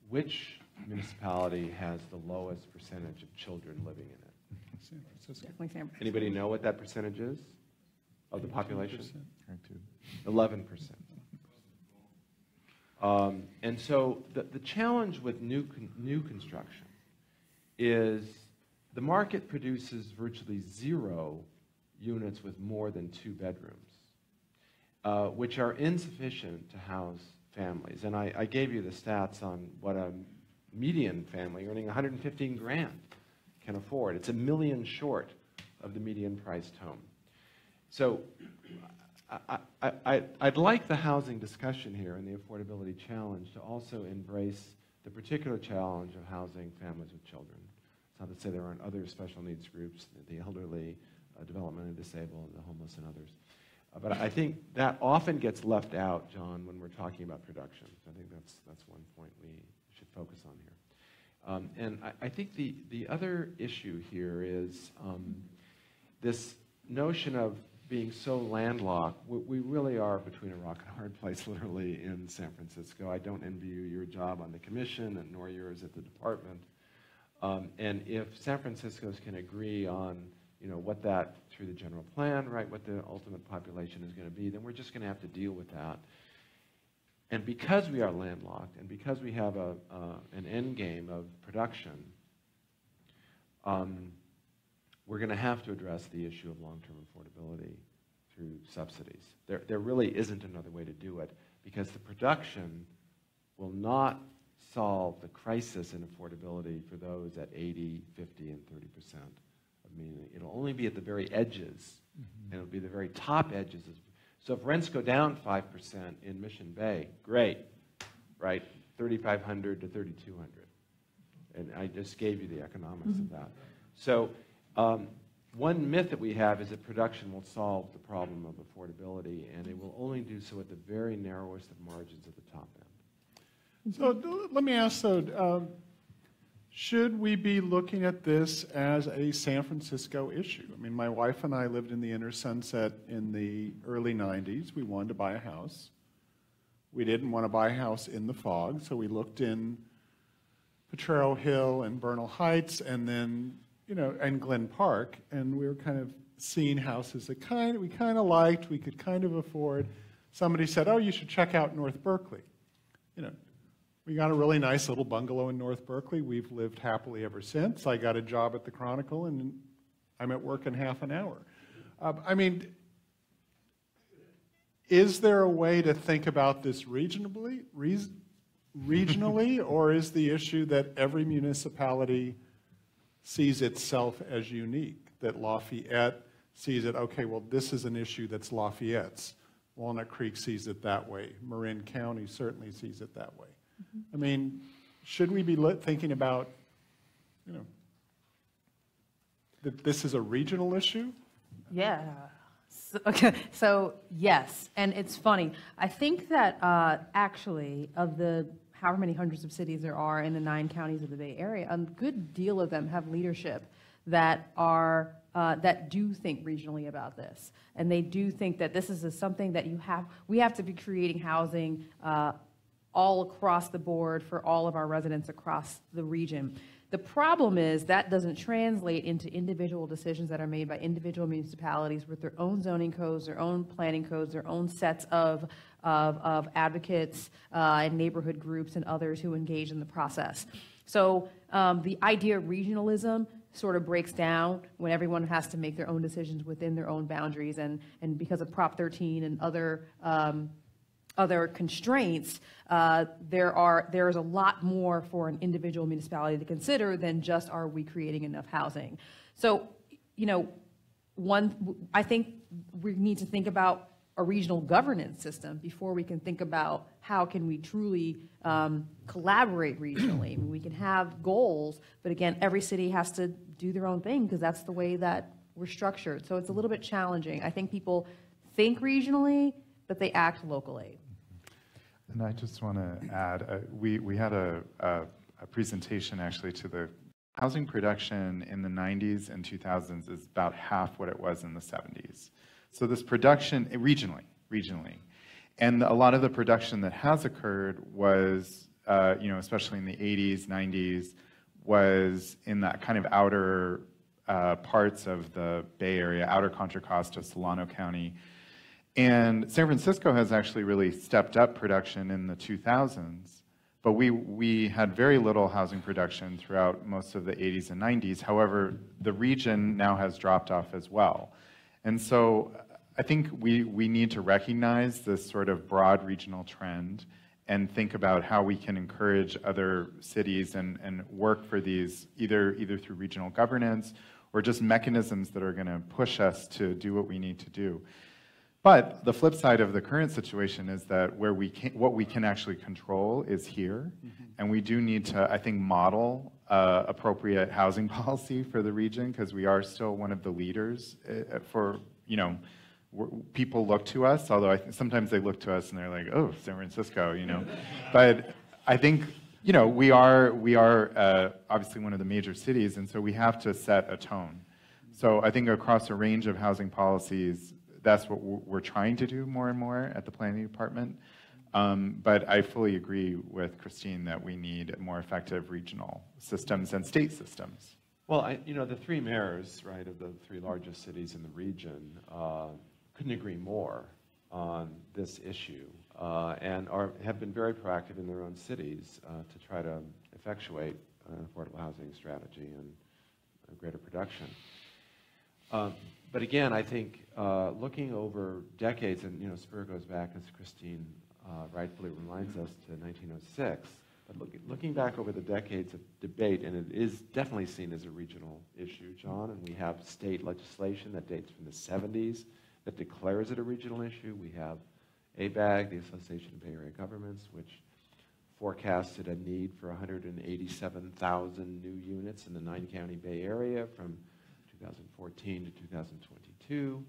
which municipality has the lowest percentage of children living in it? San Francisco. Definitely San Francisco. Anybody know what that percentage is of the population? 18%. 11%. Um, And so the, the challenge with new, con- new construction is the market produces virtually zero units with more than two bedrooms, uh, which are insufficient to house families. And I, I gave you the stats on what a median family earning 115 grand can afford. It's a million short of the median priced home. So I, I, I'd like the housing discussion here and the affordability challenge to also embrace the particular challenge of housing families with children. It's not to say there aren't other special needs groups, the elderly, uh, developmentally disabled, the homeless, and others. But I think that often gets left out, John, when we're talking about production. I think that's, that's one point we should focus on here. Um, and I, I think the, the other issue here is um, this notion of being so landlocked. We, we really are between a rock and a hard place, literally, in San Francisco. I don't envy you your job on the commission, and nor yours at the department. Um, and if San Francisco's can agree on, you know, what that through the general plan, right, what the ultimate population is going to be, then we're just going to have to deal with that. And because we are landlocked, and because we have a, uh, an end game of production, um, we're going to have to address the issue of long-term affordability through subsidies. There, there really isn't another way to do it because the production will not solve the crisis in affordability for those at 80, 50, and 30 percent of median. It'll only be at the very edges, and it'll be the very top edges. So if rents go down 5 percent in Mission Bay, great, right? 3,500 to 3,200. And I just gave you the economics of that. So um, one myth that we have is that production will solve the problem of affordability, and it will only do so at the very narrowest of margins at the top end. So let me ask, though, um, should we be looking at this as a San Francisco issue? I mean, my wife and I lived in the inner Sunset in the early 90s. We wanted to buy a house. We didn't want to buy a house in the fog, so we looked in Potrero Hill and Bernal Heights and then, you know, and Glen Park, and we were kind of seeing houses that kind we kind of liked, we could kind of afford. Somebody said, "Oh, you should check out North Berkeley." You know, we got a really nice little bungalow in North Berkeley. We've lived happily ever since. I got a job at the Chronicle, and I'm at work in half an hour. Uh, I mean, is there a way to think about this regionally, reas- regionally, or is the issue that every municipality sees itself as unique? That Lafayette sees it, okay, well, this is an issue that's Lafayette's. Walnut Creek sees it that way. Marin County certainly sees it that way. I mean, should we be thinking about, you know, that this is a regional issue? Yeah. So, okay, so yes, and it's funny. I think that uh, actually, of the however many hundreds of cities there are in the nine counties of the Bay Area, a good deal of them have leadership that are uh, that do think regionally about this, and they do think that this is a, something that you have. We have to be creating housing. Uh, all across the board for all of our residents across the region. The problem is that doesn't translate into individual decisions that are made by individual municipalities with their own zoning codes, their own planning codes, their own sets of, of, of advocates uh, and neighborhood groups and others who engage in the process. So um, the idea of regionalism sort of breaks down when everyone has to make their own decisions within their own boundaries. And, and because of Prop 13 and other, um, other constraints, uh, there are, there is a lot more for an individual municipality to consider than just are we creating enough housing. So, you know, one, I think we need to think about a regional governance system before we can think about how can we truly um, collaborate regionally. I mean, we can have goals, but again, every city has to do their own thing because that's the way that we're structured. So it's a little bit challenging. I think people think regionally, but they act locally. And I just want to add, uh, we, we had a, a, a presentation actually to the housing production in the 90s and 2000s is about half what it was in the 70s. So this production, eh, regionally, regionally, and a lot of the production that has occurred was, uh, you know, especially in the 80s, 90s, was in that kind of outer uh, parts of the Bay Area, outer Contra Costa, Solano County. And San Francisco has actually really stepped up production in the 2000s, but we, we had very little housing production throughout most of the 80s and 90s. However, the region now has dropped off as well. And so I think we, we need to recognize this sort of broad regional trend and think about how we can encourage other cities and, and work for these either, either through regional governance or just mechanisms that are going to push us to do what we need to do. But the flip side of the current situation is that where we can, what we can actually control is here, mm-hmm. and we do need to, I think, model uh, appropriate housing policy for the region because we are still one of the leaders uh, for you know people look to us, although I, sometimes they look to us and they're like, oh, San Francisco, you know. but I think, you know, we are, we are uh, obviously one of the major cities, and so we have to set a tone. So I think across a range of housing policies, that's what we're trying to do more and more at the planning department. Um, but I fully agree with Christine that we need more effective regional systems and state systems. Well, I, you know, the three mayors, right, of the three largest cities in the region uh, couldn't agree more on this issue uh, and are, have been very proactive in their own cities uh, to try to effectuate an affordable housing strategy and greater production. But again, I think uh, looking over decades, and you know, Spur goes back, as Christine uh, rightfully reminds us, to 1906. But look, looking back over the decades of debate, and it is definitely seen as a regional issue, John, and we have state legislation that dates from the 70s that declares it a regional issue. We have ABAG, the Association of Bay Area Governments, which forecasted a need for 187,000 new units in the nine county Bay Area from 2014 to 2022.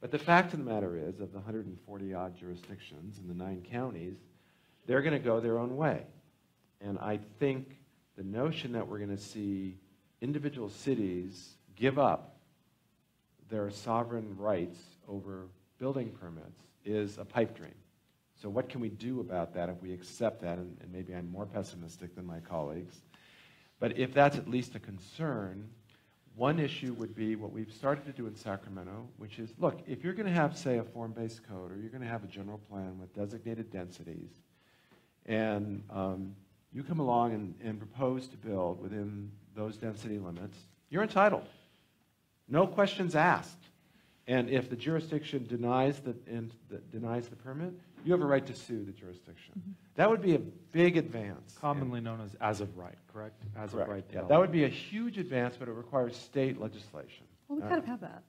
But the fact of the matter is, of the 140 odd jurisdictions in the nine counties, they're going to go their own way. And I think the notion that we're going to see individual cities give up their sovereign rights over building permits is a pipe dream. So what can we do about that if we accept that? And, and, maybe I'm more pessimistic than my colleagues. But if that's at least a concern, one issue would be what we've started to do in Sacramento, which is, look, if you're going to have, say, a form-based code, or you're going to have a general plan with designated densities, and um, you come along and, and propose to build within those density limits, you're entitled. No questions asked. And if the jurisdiction denies the, and the, denies the permit, you have a right to sue the jurisdiction. Mm -hmm. That would be a big advance. Commonly known as as of right, correct? As correct. of right. Yeah, that would be a huge advance, but it requires state legislation. Well, we uh, kind of have that.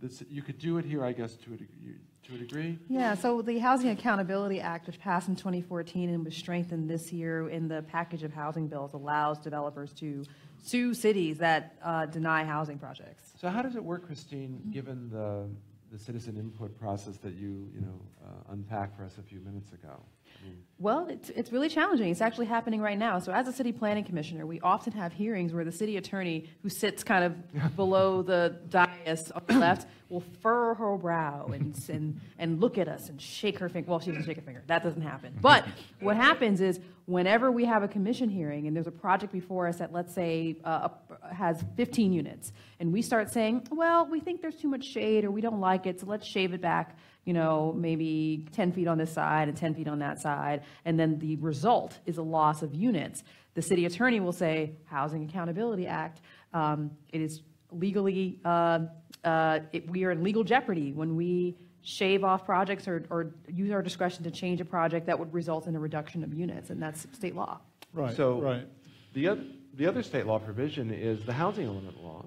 This, you could do it here, I guess, to a, to a degree. Yeah, so the Housing Accountability Act, which passed in 2014 and was strengthened this year in the package of housing bills, allows developers to sue cities that uh, deny housing projects. So how does it work, Christine, given the, the citizen input process that you, you know, uh, unpacked for us a few minutes ago? I mean, well, it's, it's really challenging. It's actually happening right now. So as a city planning commissioner, we often have hearings where the city attorney, who sits kind of below the dais on the left, will furrow her brow and, and, and look at us and shake her finger. Well, she doesn't shake her finger. That doesn't happen. But what happens is whenever we have a commission hearing and there's a project before us that, let's say, uh, has 15 units, and we start saying, well, we think there's too much shade or we don't like it, so let's shave it back you know, maybe 10 feet on this side and 10 feet on that side, and then the result is a loss of units. The city attorney will say, Housing Accountability Act, Um, It is legally, uh, uh, it- we are in legal jeopardy when we shave off projects or, or use our discretion to change a project that would result in a reduction of units, and that's state law. Right, So- right. The other, the other state law provision is the housing element law,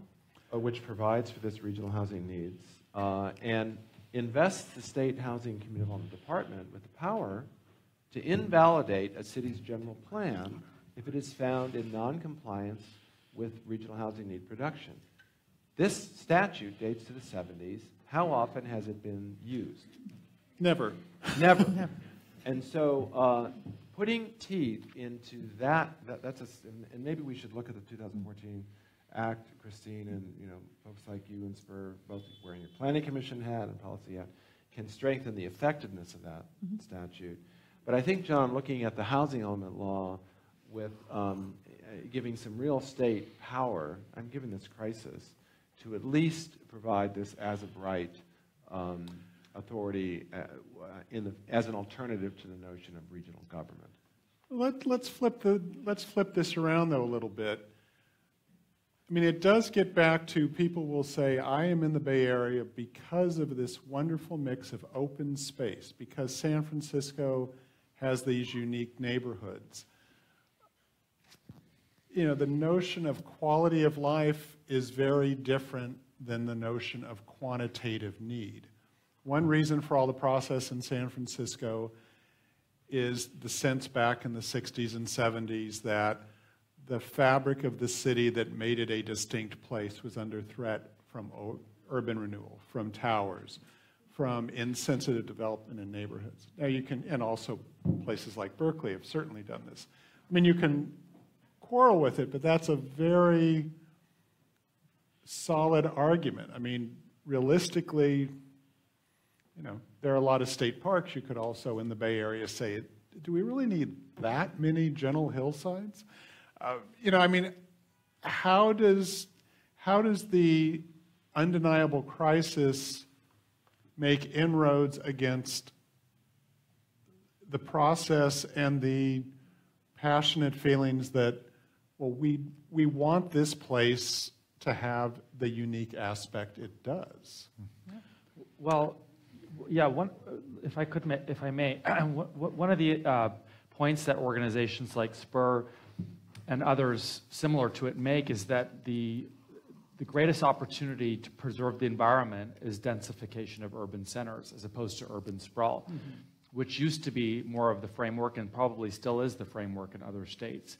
uh, which provides for this regional housing needs uh, and invests the state housing and community development department with the power to invalidate a city's general plan if it is found in noncompliance with regional housing need production. This statute dates to the 70s. How often has it been used? Never. Never. And so, uh, putting teeth into that, that that's a, s- and- and maybe we should look at the 2014 Act, Christine, and, you know, folks like you and Spur, both wearing your planning commission hat and policy hat, can strengthen the effectiveness of that statute. But I think, John, looking at the housing element law with um, uh, giving some real state power, I'm given this crisis, to at least provide this as of right um, authority uh, in the, as an alternative to the notion of regional government. Let, let's flip the, let's flip this around though a little bit. I mean, it does get back to people will say, I am in the Bay Area because of this wonderful mix of open space, because San Francisco has these unique neighborhoods. You know, the notion of quality of life is very different than the notion of quantitative need. One reason for all the process in San Francisco is the sense back in the 60s and 70s that the fabric of the city that made it a distinct place was under threat from urban renewal, from towers, from insensitive development in neighborhoods. Now you can, and also places like Berkeley have certainly done this. I mean, you can quarrel with it, but that's a very solid argument. I mean, realistically, you know, there are a lot of state parks. You could also, in the Bay Area, say, do we really need that many gentle hillsides? Uh, you know, I mean, how does how does the undeniable crisis make inroads against the process and the passionate feelings that, well, we we want this place to have the unique aspect it does. Well, yeah, one, if I could, if I may, one one of the uh, points that organizations like Spur and others similar to it make is that the, the greatest opportunity to preserve the environment is densification of urban centers as opposed to urban sprawl, mm-hmm. which used to be more of the framework and probably still is the framework in other states.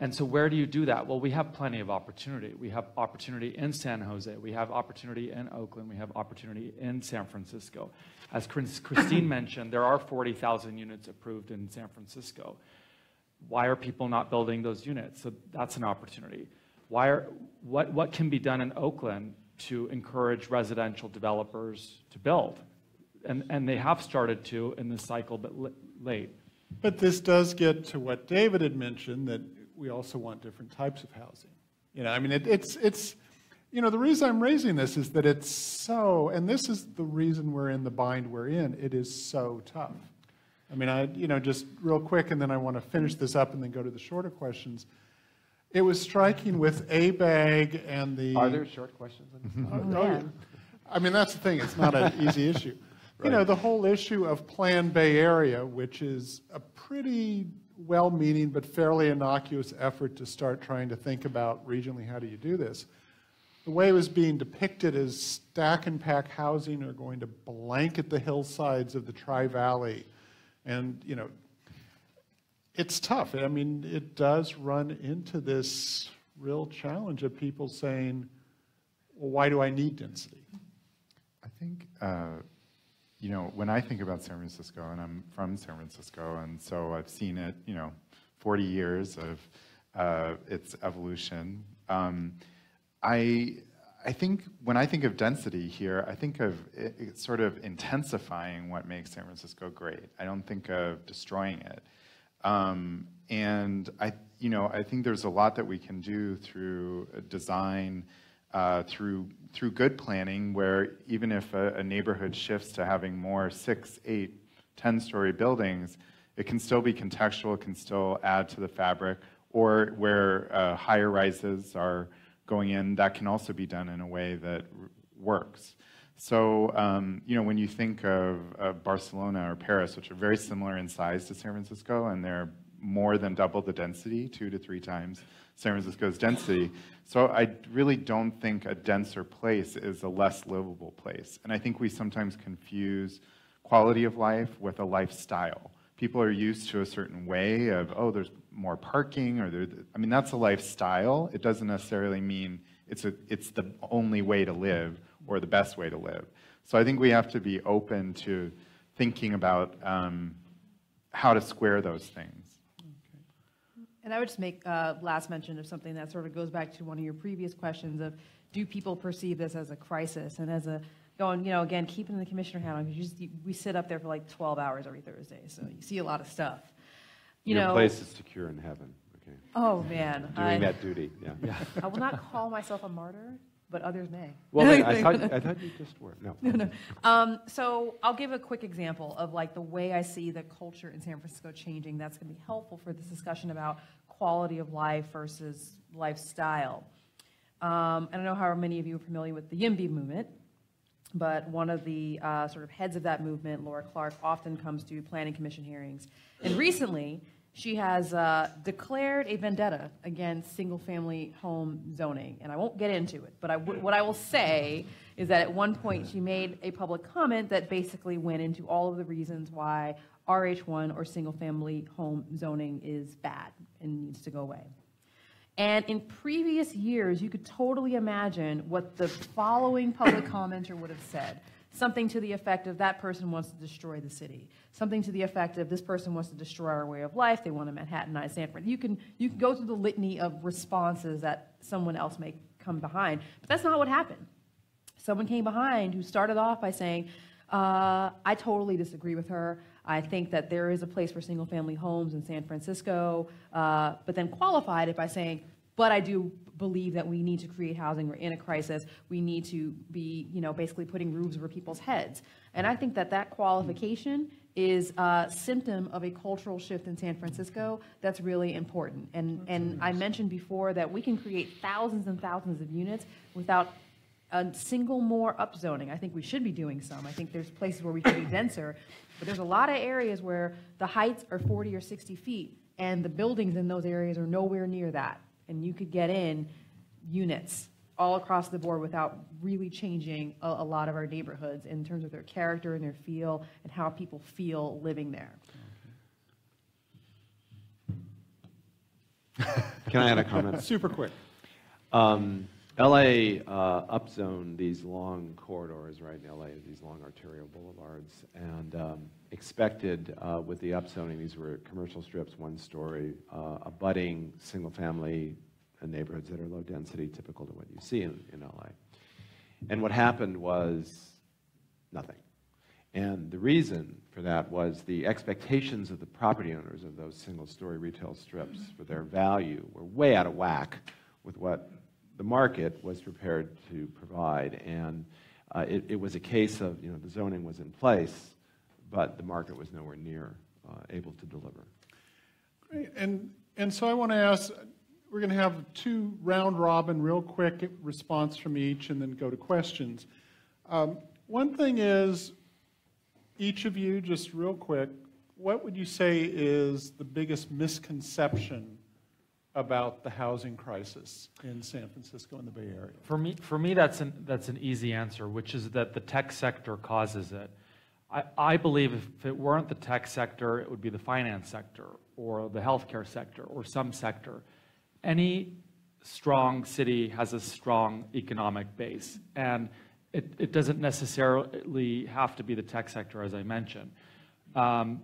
And so where do you do that? Well, we have plenty of opportunity. We have opportunity in San Jose. We have opportunity in Oakland. We have opportunity in San Francisco. As Christine mentioned, there are 40,000 units approved in San Francisco. Why are people not building those units? So that's an opportunity. Why are, what, what can be done in Oakland to encourage residential developers to build? And, and they have started to in this cycle, but late. But this does get to what David had mentioned, that we also want different types of housing. You know, I mean, it, it's, it's, you know, the reason I'm raising this is that it's so, and this is the reason we're in the bind we're in, it is so tough. I mean, I, you know, just real quick, and then I want to finish this up and then go to the shorter questions. It was striking with ABAG and the. Are there short questions? on this? Mm-hmm. Oh, yeah. yeah. I mean, that's the thing, it's not an easy issue. You know, the whole issue of Plan Bay Area, which is a pretty well-meaning but fairly innocuous effort to start trying to think about regionally, how do you do this? The way it was being depicted as stack and pack housing are going to blanket the hillsides of the Tri-Valley. And, you know, it's tough. I mean, it does run into this real challenge of people saying, well, why do I need density? I think, uh, you know, when I think about San Francisco, and I'm from San Francisco, and so I've seen it, you know, 40 years of uh, its evolution. Um, I, I think when I think of density here, I think of it, it sort of intensifying what makes San Francisco great. I don't think of destroying it. Um, and I, you know, I think there's a lot that we can do through uh, design, uh, through through good planning, where even if a, a neighborhood shifts to having more six, eight, ten-story buildings, it can still be contextual, it can still add to the fabric, or where uh, higher rises are going in, that can also be done in a way that works. So, um, you know, when you think of, of Barcelona or Paris, which are very similar in size to San Francisco, and they're more than double the density, two to three times San Francisco's density. So I really don't think a denser place is a less livable place. And I think we sometimes confuse quality of life with a lifestyle. People are used to a certain way of, oh, there's more parking, or there, I mean, that's a lifestyle. It doesn't necessarily mean it's, a, it's the only way to live or the best way to live. So I think we have to be open to thinking about um, how to square those things. Okay. And I would just make uh, last mention of something that sort of goes back to one of your previous questions of, do people perceive this as a crisis and as a going, you know, again, keeping the commissioner hat on because you just, you, we sit up there for like 12 hours every Thursday, so you see a lot of stuff. You Your know, place is secure in heaven, okay? oh man, I, Doing that duty, yeah. yeah. I will not call myself a martyr, but others may. Well, then, I thought, I thought you just were, no. Um, so I'll give a quick example of like the way I see the culture in San Francisco changing. That's going to be helpful for this discussion about quality of life versus lifestyle. Um, I don't know how many of you are familiar with the YIMBY movement, but one of the uh, sort of heads of that movement, Laura Clark, often comes to planning commission hearings. And recently, she has uh, declared a vendetta against single-family home zoning. And I won't get into it, but what I will say is that at one point she made a public comment that basically went into all of the reasons why RH1 or single-family home zoning is bad and needs to go away. And in previous years, you could totally imagine what the following public commenter would have said. Something to the effect of that person wants to destroy the city. Something to the effect of this person wants to destroy our way of life. They want to Manhattanize San Fran. You can, you can go through the litany of responses that someone else may come behind. But that's not what happened. Someone came behind who started off by saying, uh, I totally disagree with her. I think that there is a place for single family homes in San Francisco, uh, but then qualified it by saying, but I do believe that we need to create housing. We're in a crisis. We need to be, you know, basically putting roofs over people's heads. And I think that that qualification is a symptom of a cultural shift in San Francisco that's really important. And, and I mentioned before that we can create thousands and thousands of units without a single more upzoning. I think we should be doing some. I think there's places where we can be denser, but there's a lot of areas where the heights are 40 or 60 feet, and the buildings in those areas are nowhere near that. And you could get in units all across the board without really changing a, a lot of our neighborhoods in terms of their character and their feel and how people feel living there. Can I add a comment? Super quick. Um, LA uh, upzoned these long corridors, right? In LA, these long arterial boulevards, and um, expected uh, with the upzoning, these were commercial strips, one story, uh, abutting single family neighborhoods that are low density, typical to what you see in, in LA. And what happened was nothing. And the reason for that was the expectations of the property owners of those single story retail strips for their value were way out of whack with what the market was prepared to provide. And uh, it, it, was a case of, you know, the zoning was in place, but the market was nowhere near uh, able to deliver. Great. And, and so I want to ask, we're going to have two round robin, real quick response from each, and then go to questions. Um, one thing is, each of you, just real quick, what would you say is the biggest misconception about the housing crisis in San Francisco and the Bay Area? For me, for me that's, an, that's an easy answer, which is that the tech sector causes it. I, I believe if it weren't the tech sector, it would be the finance sector or the healthcare sector or some sector. Any strong city has a strong economic base, and it, it doesn't necessarily have to be the tech sector, as I mentioned. Um,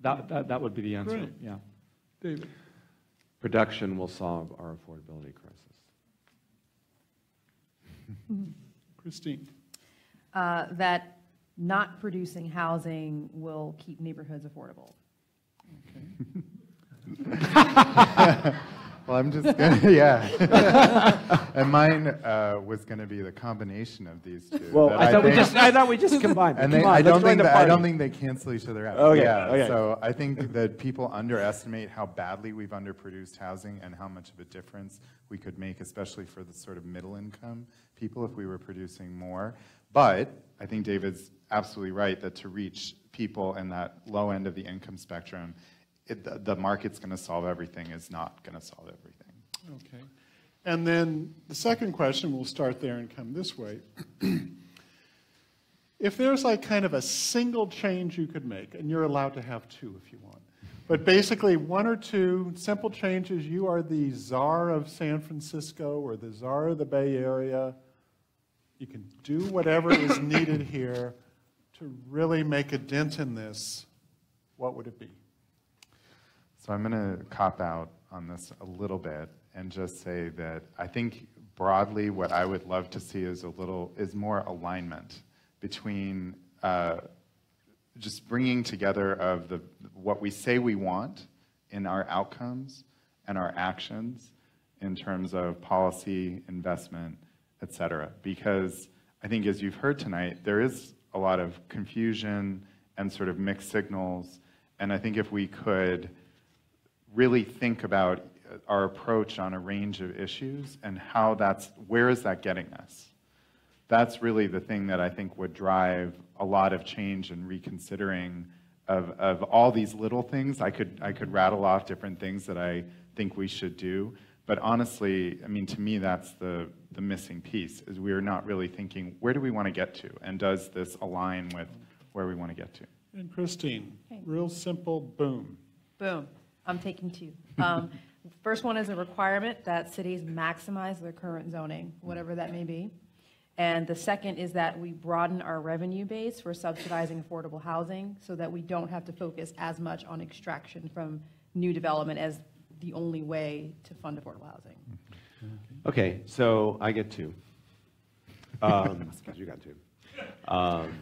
that, that, that would be the answer, Great. yeah. David? Production will solve our affordability crisis. Christine? Uh, that not producing housing will keep neighborhoods affordable. Well, I'm just gonna, yeah. and mine uh, was going to be the combination of these two. Well, I thought we just, I thought we just combined. And they, on, I don't think that, I don't think they cancel each other out. Okay, Yeah. okay. So I think that people underestimate how badly we've underproduced housing and how much of a difference we could make, especially for the sort of middle income people, if we were producing more. But I think David's absolutely right that to reach people in that low end of the income spectrum, it, the, the market's going to solve everything is not going to solve everything. Okay. And then the second question, we'll start there and come this way. If there's like kind of a single change you could make, and you're allowed to have two if you want, but basically one or two simple changes, you are the czar of San Francisco or the czar of the Bay Area. You can do whatever is needed here to really make a dent in this. What would it be? So I'm going to cop out on this a little bit and just say that I think broadly what I would love to see is a little is more alignment between uh, just bringing together of the what we say we want in our outcomes and our actions in terms of policy, investment, et cetera. Because I think as you've heard tonight, there is a lot of confusion and sort of mixed signals. And I think if we could really think about uh, our approach on a range of issues and how that's, where is that getting us? That's really the thing that I think would drive a lot of change and reconsidering of, of all these little things. I could, I could rattle off different things that I think we should do. But honestly, I mean, to me, that's the, the missing piece, is we are not really thinking, where do we want to get to? And does this align with where we want to get to? And Christine, Okay. real simple, boom. Boom, I'm taking two. Um, First one is a requirement that cities maximize their current zoning, whatever that may be. And the second is that we broaden our revenue base for subsidizing affordable housing so that we don't have to focus as much on extraction from new development as the only way to fund affordable housing. Okay, so I get two. Um, you got two. Um,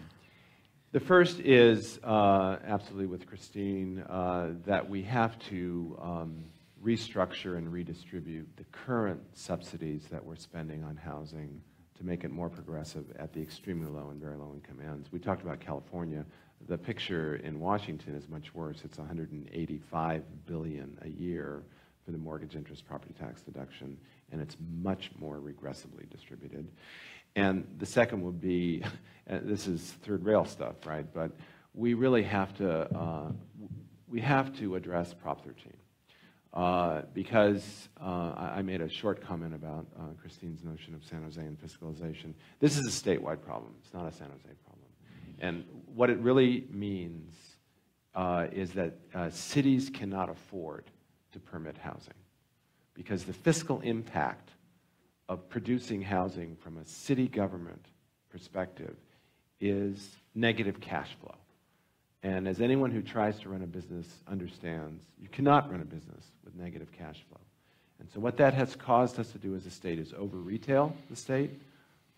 The first is uh, absolutely with Christine, uh, that we have to um, restructure and redistribute the current subsidies that we're spending on housing to make it more progressive at the extremely low and very low income ends. We talked about California. The picture in Washington is much worse. It's 185 billion a year for the mortgage interest property tax deduction, and it's much more regressively distributed. And the second would be, this is third rail stuff, right? But we really have to, uh, we have to address Prop 13. Uh, because uh, I I made a short comment about uh, Christine's notion of San Jose and fiscalization. This is a statewide problem. It's not a San Jose problem. And what it really means uh, is that uh, cities cannot afford to permit housing because the fiscal impact of producing housing from a city government perspective is negative cash flow. And as anyone who tries to run a business understands, you cannot run a business with negative cash flow. And so what that has caused us to do as a state is over-retail the state,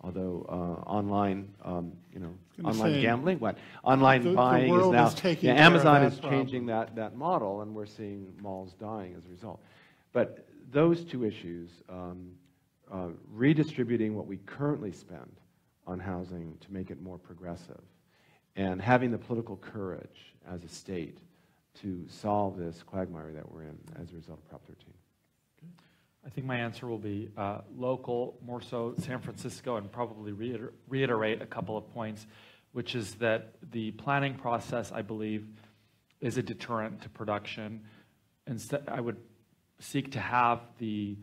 although uh, online, um, you know, online say, gambling, what? Online the- the buying is world now, is taking yeah, Amazon is problem. changing that, that model, and we're seeing malls dying as a result. But those two issues, um, uh, redistributing what we currently spend on housing to make it more progressive, and having the political courage as a state to solve this quagmire that we're in as a result of Prop 13. I think my answer will be uh, local, more so San Francisco, and probably reiter- reiterate a couple of points, which is that the planning process, I believe, is a deterrent to production. Instead, I would seek to have the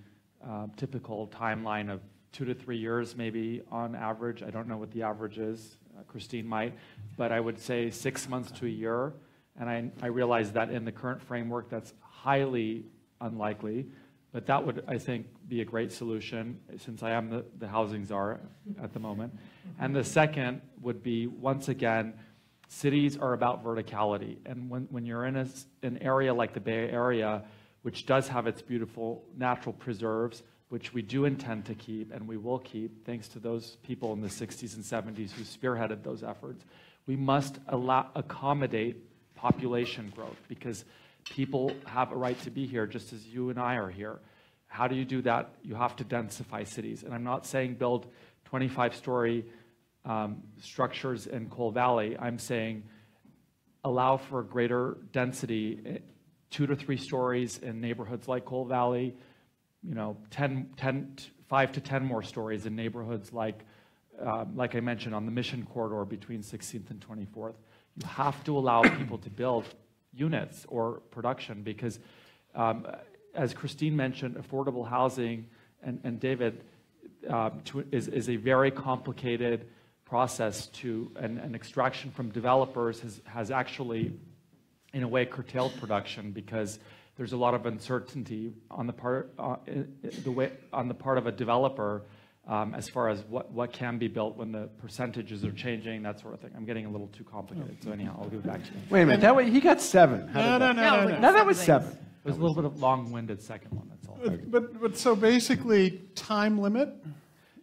uh, typical timeline of two to three years, maybe on average. I don't know what the average is. Uh, Christine might, but I would say six months to a year. And I, I realize that in the current framework, that's highly unlikely. But that would, I think, be a great solution, since I am the, the housing czar at the moment. And the second would be, once again, cities are about verticality. And when, when you're in a an area like the Bay Area, which does have its beautiful natural preserves, which we do intend to keep and we will keep, thanks to those people in the 60s and 70s who spearheaded those efforts, we must allow, accommodate population growth because people have a right to be here just as you and I are here. How do you do that? You have to densify cities. And I'm not saying build 25 story um, structures in Cole Valley. I'm saying allow for greater density, eh, two to three stories in neighborhoods like Cole Valley, you know, 10, 10, five to 10 more stories in neighborhoods like, um, like I mentioned, on the Mission Corridor between 16th and 24th. You have to allow people to build units or production because, um, as Christine mentioned, affordable housing and, and David um, to, is, is a very complicated process to, and, and extraction from developers has, has actually, in a way, curtailed production because there's a lot of uncertainty on the part, uh, the way, on the part of a developer um, as far as what, what can be built when the percentages are changing, that sort of thing. I'm getting a little too complicated, so anyhow, I'll give it back to you. Wait a minute, that way, he got seven. How No, no, that- no, No, no, no. No, that was Seven seven. It was a little bit of long-winded second one, that's all. But, but, but so basically, time limit,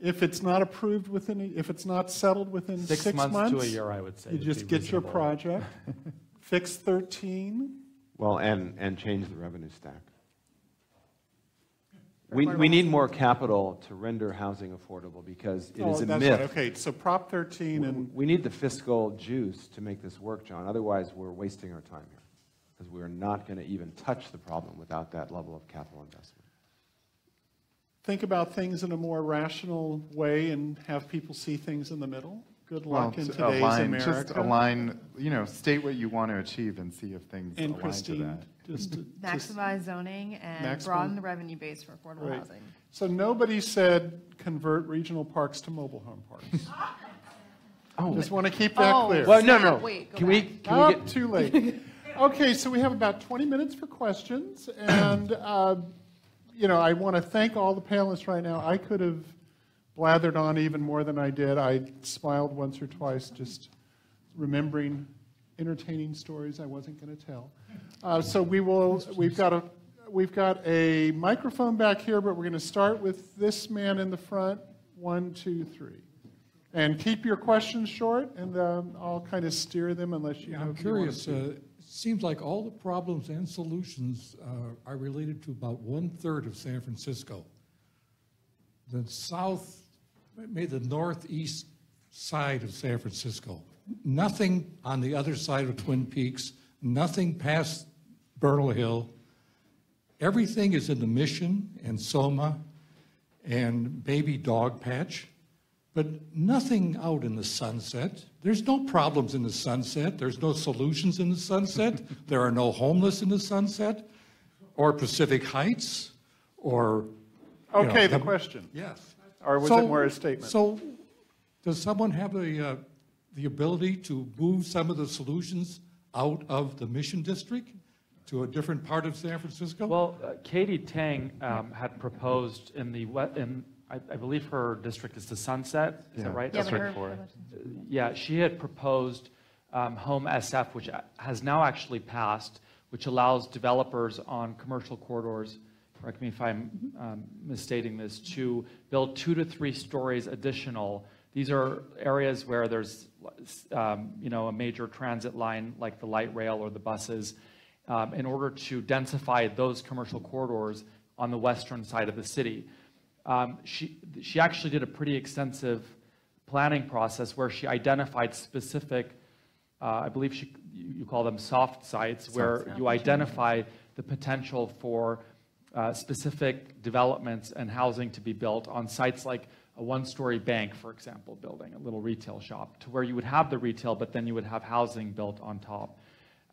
if it's not approved within, if it's not settled within Six six months? months to a year, I would say. You just be get your project, fix 13, Well, and, and change the revenue stack. We, we need more capital to render housing affordable because it Oh, is a that's right. myth. Okay, so Prop 13 and, We need the fiscal juice to make this work, John. Otherwise, we're wasting our time here. Because we're not going to even touch the problem without that level of capital investment. think about things in a more rational way and have people see things in the middle. Good luck in today's align, Just align, you know, state what you want to achieve and see if things And align to that. just to. to- Maximize zoning and Maximum- broaden the revenue base for affordable Right. housing. So nobody said convert regional parks to mobile home parks. Oh, Just want to keep that Oh, clear. well, no, no. Wait, go Can we, back. can we Oh, get, too late. Okay, so we have about 20 minutes for questions, and, uh, you know, I want to thank all the panelists right now. I could have blathered on even more than I did. I smiled once or twice just remembering entertaining stories I wasn't going to tell. Uh, So we will, we've got a, we've got a microphone back here, but we're going to start with this man in the front. One, two, three. And keep your questions short, and um, I'll kind of steer them unless you Yeah, I'm if you want curious, uh, it seems like all the problems and solutions uh, are related to about one-third of San Francisco. The south, maybe the northeast side of San Francisco. Nothing on the other side of Twin Peaks, nothing past Bernal Hill. Everything is in the Mission and Soma and Baby Dogpatch, but nothing out in the sunset. There's no problems in the sunset. There's no solutions in the sunset. there are no homeless in the sunset, or Pacific Heights, or. you know, Okay, the question. Yes. Or was So- it more a statement? So, does someone have the, uh, the ability to move some of the solutions out of the Mission District to a different part of San Francisco? Well, uh, Katie Tang um, had proposed in the, we- in, I I believe her district is the Sunset, is that right? Yeah, That's but right. her- Yeah, she had proposed um, Home SF, which has now actually passed, which allows developers on commercial corridors, correct me if I'm um, misstating this, to build two to three stories additional. These are areas where there's, um, you know, a major transit line like the light rail or the buses, um, in order to densify those commercial corridors on the western side of the city. Um, she, she actually did a pretty extensive planning process where she identified specific, uh, I believe she, you you call them soft sites, where you identify the potential for uh, specific developments and housing to be built on sites like a one-story bank, for example, building a little retail shop, to where you would have the retail, but then you would have housing built on top,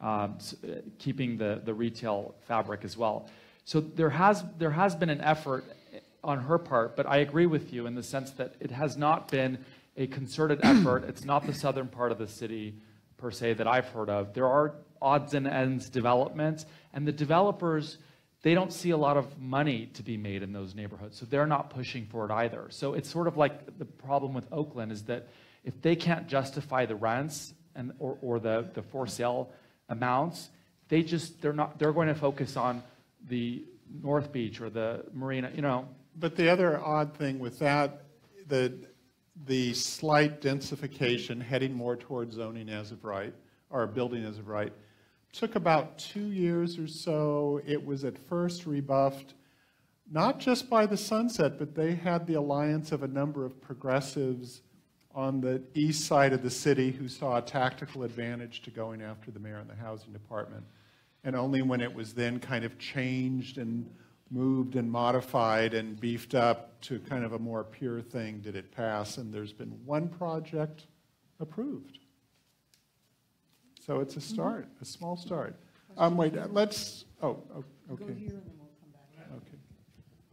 um, s- uh, keeping the, the retail fabric as well. So there has, there has been an effort on her part, but I agree with you in the sense that it has not been a concerted effort. It's not the southern part of the city per se that I've heard of. There are odds and ends developments, and the developers, they don't see a lot of money to be made in those neighborhoods, so they're not pushing for it either. So it's sort of like the problem with Oakland is that if they can't justify the rents and or, or the, the for sale amounts, they just they're not they're going to focus on the North Beach or the marina, you know. But the other odd thing with that, the, the slight densification heading more towards zoning as of right, or building as of right, took about two years or so. It was at first rebuffed not just by the sunset, but they had the alliance of a number of progressives on the east side of the city who saw a tactical advantage to going after the mayor and the housing department. And only when it was then kind of changed and moved and modified and beefed up to kind of a more pure thing did it pass. And there's been one project approved. So it's a start, a small start. Um, wait, uh, let's, oh, oh, okay. Okay.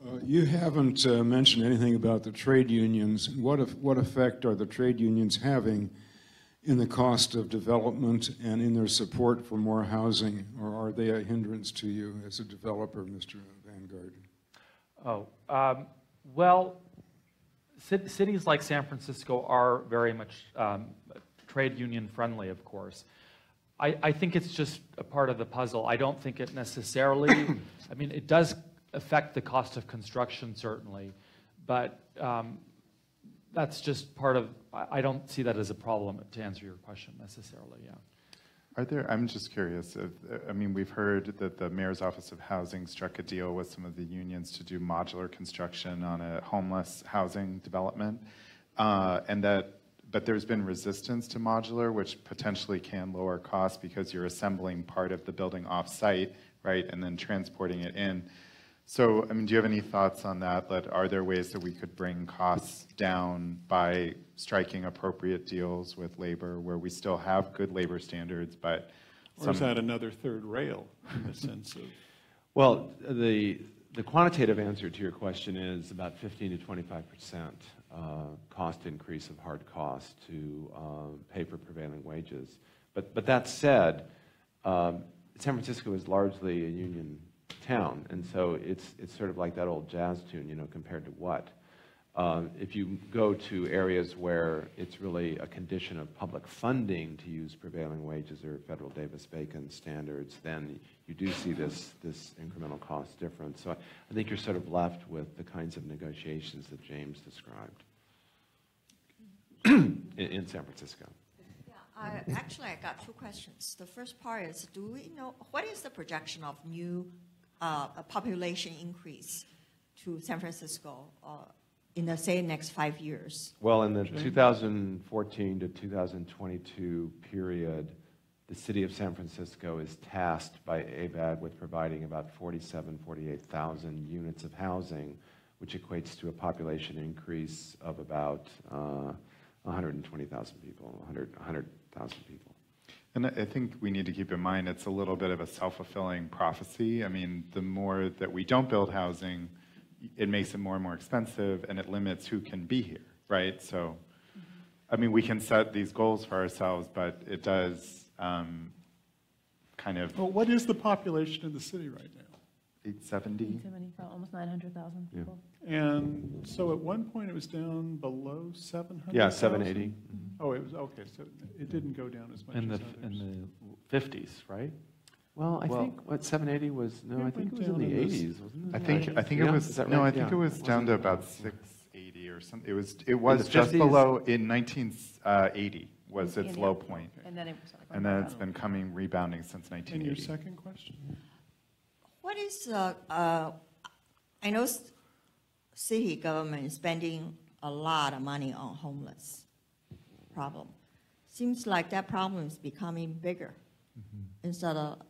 Uh, You haven't uh, mentioned anything about the trade unions. What, if, what effect are the trade unions having in the cost of development and in their support for more housing? Or are they a hindrance to you as a developer, Mr. Vanguard? Oh, um, well, cities like San Francisco are very much um, trade union friendly, of course. I, I think it's just a part of the puzzle. I don't think it necessarily, I mean, it does affect the cost of construction, certainly, but um, that's just part of, I, I don't see that as a problem to answer your question necessarily, yeah. Are there, I'm just curious, if, I mean, we've heard that the Mayor's Office of Housing struck a deal with some of the unions to do modular construction on a homeless housing development, uh, and that, but there's been resistance to modular, which potentially can lower costs because you're assembling part of the building off-site, right, and then transporting it in. So, I mean, do you have any thoughts on that? That are there ways that we could bring costs down by striking appropriate deals with labor where we still have good labor standards, but Or is some- that another third rail in the sense of? Well, the, the quantitative answer to your question is about 15 to 25 percent cost increase of hard costs to um, pay for prevailing wages. But, but that said, um, San Francisco is largely a union town, and so it's, it's sort of like that old jazz tune, you know, compared to what? Um, If you go to areas where it's really a condition of public funding to use prevailing wages or federal Davis-Bacon standards, then you do see this, this incremental cost difference. So I- I think you're sort of left with the kinds of negotiations that James described in, in San Francisco. Yeah, actually, I got two questions. The first part is, do we know, what is the projection of new uh, population increase to San Francisco uh, in the, say, next five years? Well, in the 2014 to 2022 period, the city of San Francisco is tasked by ABAG with providing about 47, 48,000 units of housing, which equates to a population increase of about uh, 120,000 people, 100 100,000 people. And I I think we need to keep in mind, it's a little bit of a self-fulfilling prophecy. I mean, the more that we don't build housing, it makes it more and more expensive, and it limits who can be here, right? So, I mean, we can set these goals for ourselves, but it does um, kind of Well, what is the population in the city right now? 870? 70, almost 900,000 Yeah. people. And so at one point it was down below 700? Yeah, 780. Oh, it was, okay, so it didn't go down as much In the, as in the 50s, right? Well, I Well- think, what, 780 was, no, I think it was in the 80s, wasn't it? I think, I think it was, is no, I think Yeah. it was down to about 680 or something. It was, it was just 50s? below, in 1980 was its Yeah. low point. And then it was like. And then it's been coming, rebounding since 1980. And your 1980. second question? What is, uh, uh, I know city government is spending a lot of money on homeless problem. Seems like that problem is becoming bigger instead of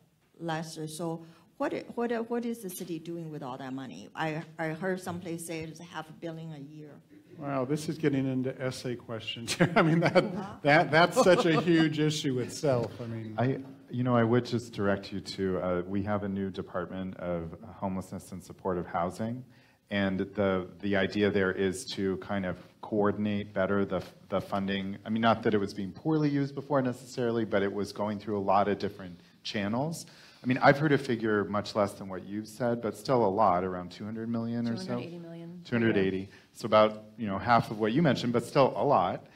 lesser. So what, what, what is the city doing with all that money? I, I heard someplace say it's a half a billion a year. Wow, this is getting into essay questions. I mean, that, that, that's such a huge issue itself. I mean, I, you know, I would just direct you to, uh, we have a new Department of Homelessness and Supportive Housing. And the, the idea there is to kind of coordinate better the, the funding. I mean, not that it was being poorly used before necessarily, but it was going through a lot of different channels. I mean, I've heard a figure much less than what you've said, but still a lot, around 200 million or so. 280 million. 280. So about, you know, half of what you mentioned, but still a lot.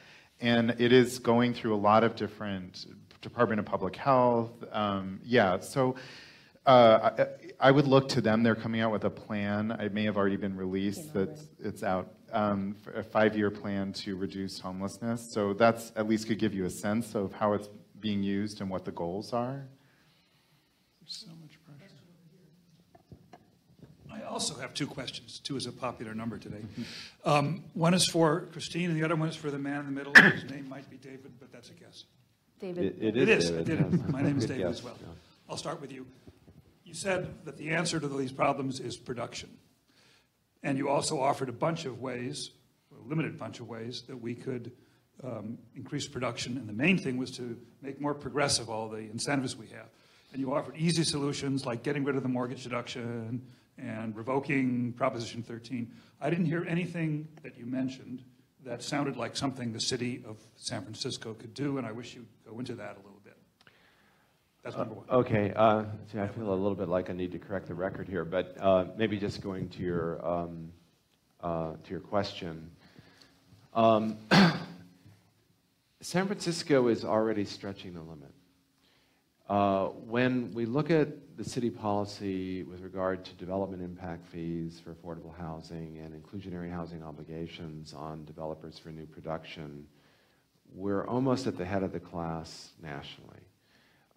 And it is going through a lot of different Department of Public Health. Um, yeah, so uh, I, I would look to them. They're coming out with a plan. It may have already been released. That's it's out. Um, a five-year plan to reduce homelessness. So that's at least could give you a sense of how it's being used and what the goals are. There's so much pressure. I also have two questions. Two is a popular number today. Um, One is for Christine, and the other one is for the man in the middle, whose name might be David, but that's a guess. David? It- It is, I David, did it. My name is David guess, as well. yeah. I'll start with you. You said that the answer to these problems is production. And you also offered a bunch of ways, a limited bunch of ways, that we could um, increase production. And the main thing was to make more progressive all the incentives we have. And you offered easy solutions like getting rid of the mortgage deduction and revoking Proposition 13. I didn't hear anything that you mentioned that sounded like something the city of San Francisco could do, and I wish you'd go into that a little bit. That's number one. Okay, uh, see, I feel a little bit like I need to correct the record here, but uh, maybe just going to your, um, uh, to your question. Um, San Francisco is already stretching the limit. Uh, When we look at the city policy with regard to development impact fees for affordable housing and inclusionary housing obligations on developers for new production, we're almost at the head of the class nationally.